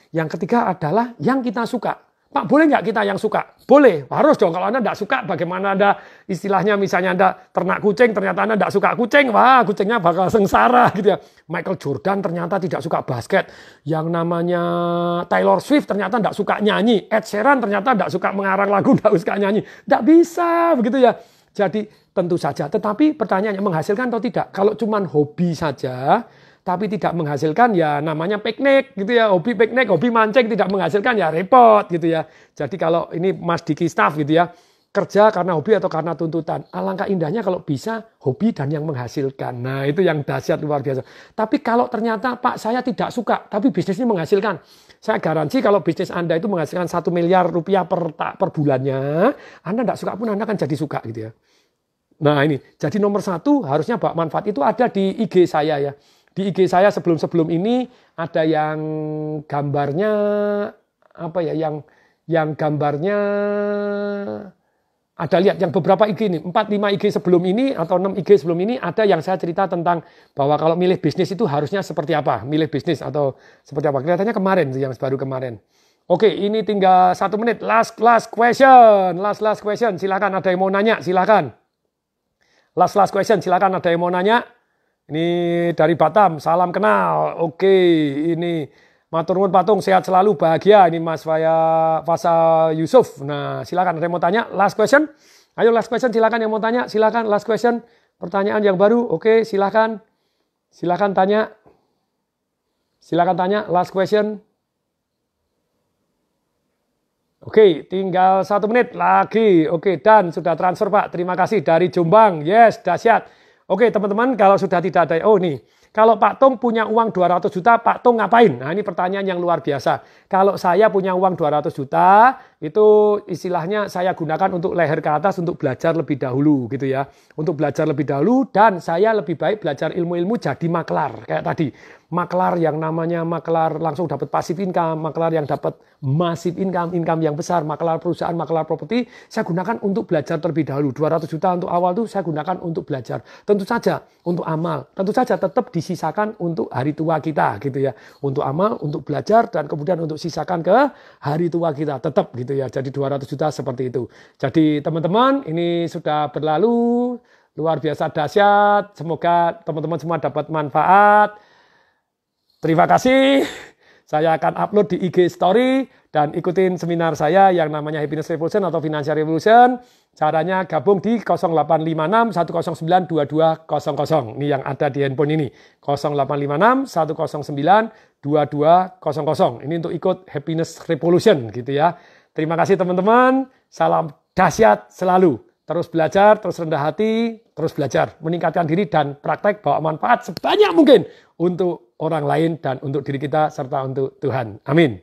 Yang ketiga adalah yang kita suka. Pak, boleh nggak kita yang suka? Boleh, harus dong. Kalau Anda nggak suka, bagaimana Anda istilahnya misalnya Anda ternak kucing, ternyata Anda nggak suka kucing, wah kucingnya bakal sengsara gitu ya. Michael Jordan ternyata tidak suka basket. Yang namanya Taylor Swift ternyata nggak suka nyanyi. Ed Sheeran ternyata nggak suka mengarang lagu, nggak suka nyanyi. Nggak bisa begitu ya. Jadi tentu saja. Tetapi pertanyaannya menghasilkan atau tidak? Kalau cuma hobi saja, tapi tidak menghasilkan ya namanya piknik gitu ya. Hobi piknik hobi mancing tidak menghasilkan ya repot gitu ya. Jadi kalau ini Mas Diki staff gitu ya kerja karena hobi atau karena tuntutan. Alangkah indahnya kalau bisa hobi dan yang menghasilkan. Nah itu yang dahsyat luar biasa. Tapi kalau ternyata Pak saya tidak suka tapi bisnisnya menghasilkan. Saya garansi kalau bisnis Anda itu menghasilkan satu miliar rupiah per per bulannya Anda tidak suka pun Anda akan jadi suka gitu ya. Nah ini. Jadi nomor satu harusnya Pak manfaat itu ada di IG saya ya di IG saya sebelum-sebelum ini ada yang gambarnya apa ya yang yang gambarnya ada lihat yang beberapa IG ini, 4 5 IG sebelum ini atau 6 IG sebelum ini ada yang saya cerita tentang bahwa kalau milih bisnis itu harusnya seperti apa, milih bisnis atau seperti apa. Kelihatannya kemarin yang baru kemarin. Oke, ini tinggal satu menit. Last last question, last last question. Silakan ada yang mau nanya, silakan. Last last question, silakan ada yang mau nanya. Ini dari Batam, salam kenal. Oke, ini Matur nuwun patung sehat selalu bahagia ini Mas Faya Fasa Yusuf. Nah, silakan ada yang mau tanya? Last question. Ayo last question silakan yang mau tanya. Silakan last question. Pertanyaan yang baru. Oke, silakan. Silakan tanya. Silakan tanya last question. Oke, tinggal satu menit lagi. Oke, dan sudah transfer Pak. Terima kasih dari Jombang. Yes, dahsyat. Oke teman-teman kalau sudah tidak ada, oh nih, kalau Pak Tung punya uang 200 juta, Pak Tung ngapain? Nah ini pertanyaan yang luar biasa. Kalau saya punya uang 200 juta, itu istilahnya saya gunakan untuk leher ke atas untuk belajar lebih dahulu gitu ya. Untuk belajar lebih dahulu dan saya lebih baik belajar ilmu-ilmu jadi maklar kayak tadi maklar yang namanya maklar langsung dapat pasif income, maklar yang dapat masif income, income yang besar, maklar perusahaan, maklar properti, saya gunakan untuk belajar terlebih dahulu. 200 juta untuk awal itu saya gunakan untuk belajar. Tentu saja untuk amal, tentu saja tetap disisakan untuk hari tua kita gitu ya. Untuk amal, untuk belajar dan kemudian untuk sisakan ke hari tua kita tetap gitu ya. Jadi 200 juta seperti itu. Jadi teman-teman ini sudah berlalu luar biasa dahsyat. Semoga teman-teman semua dapat manfaat. Terima kasih. Saya akan upload di IG Story dan ikutin seminar saya yang namanya Happiness Revolution atau Financial Revolution. Caranya gabung di 0856 109 2200. Ini yang ada di handphone ini. 0856 109 2200. Ini untuk ikut Happiness Revolution gitu ya. Terima kasih teman-teman. Salam dahsyat selalu. Terus belajar, terus rendah hati, terus belajar. Meningkatkan diri dan praktek bawa manfaat sebanyak mungkin untuk orang lain dan untuk diri kita serta untuk Tuhan. Amin.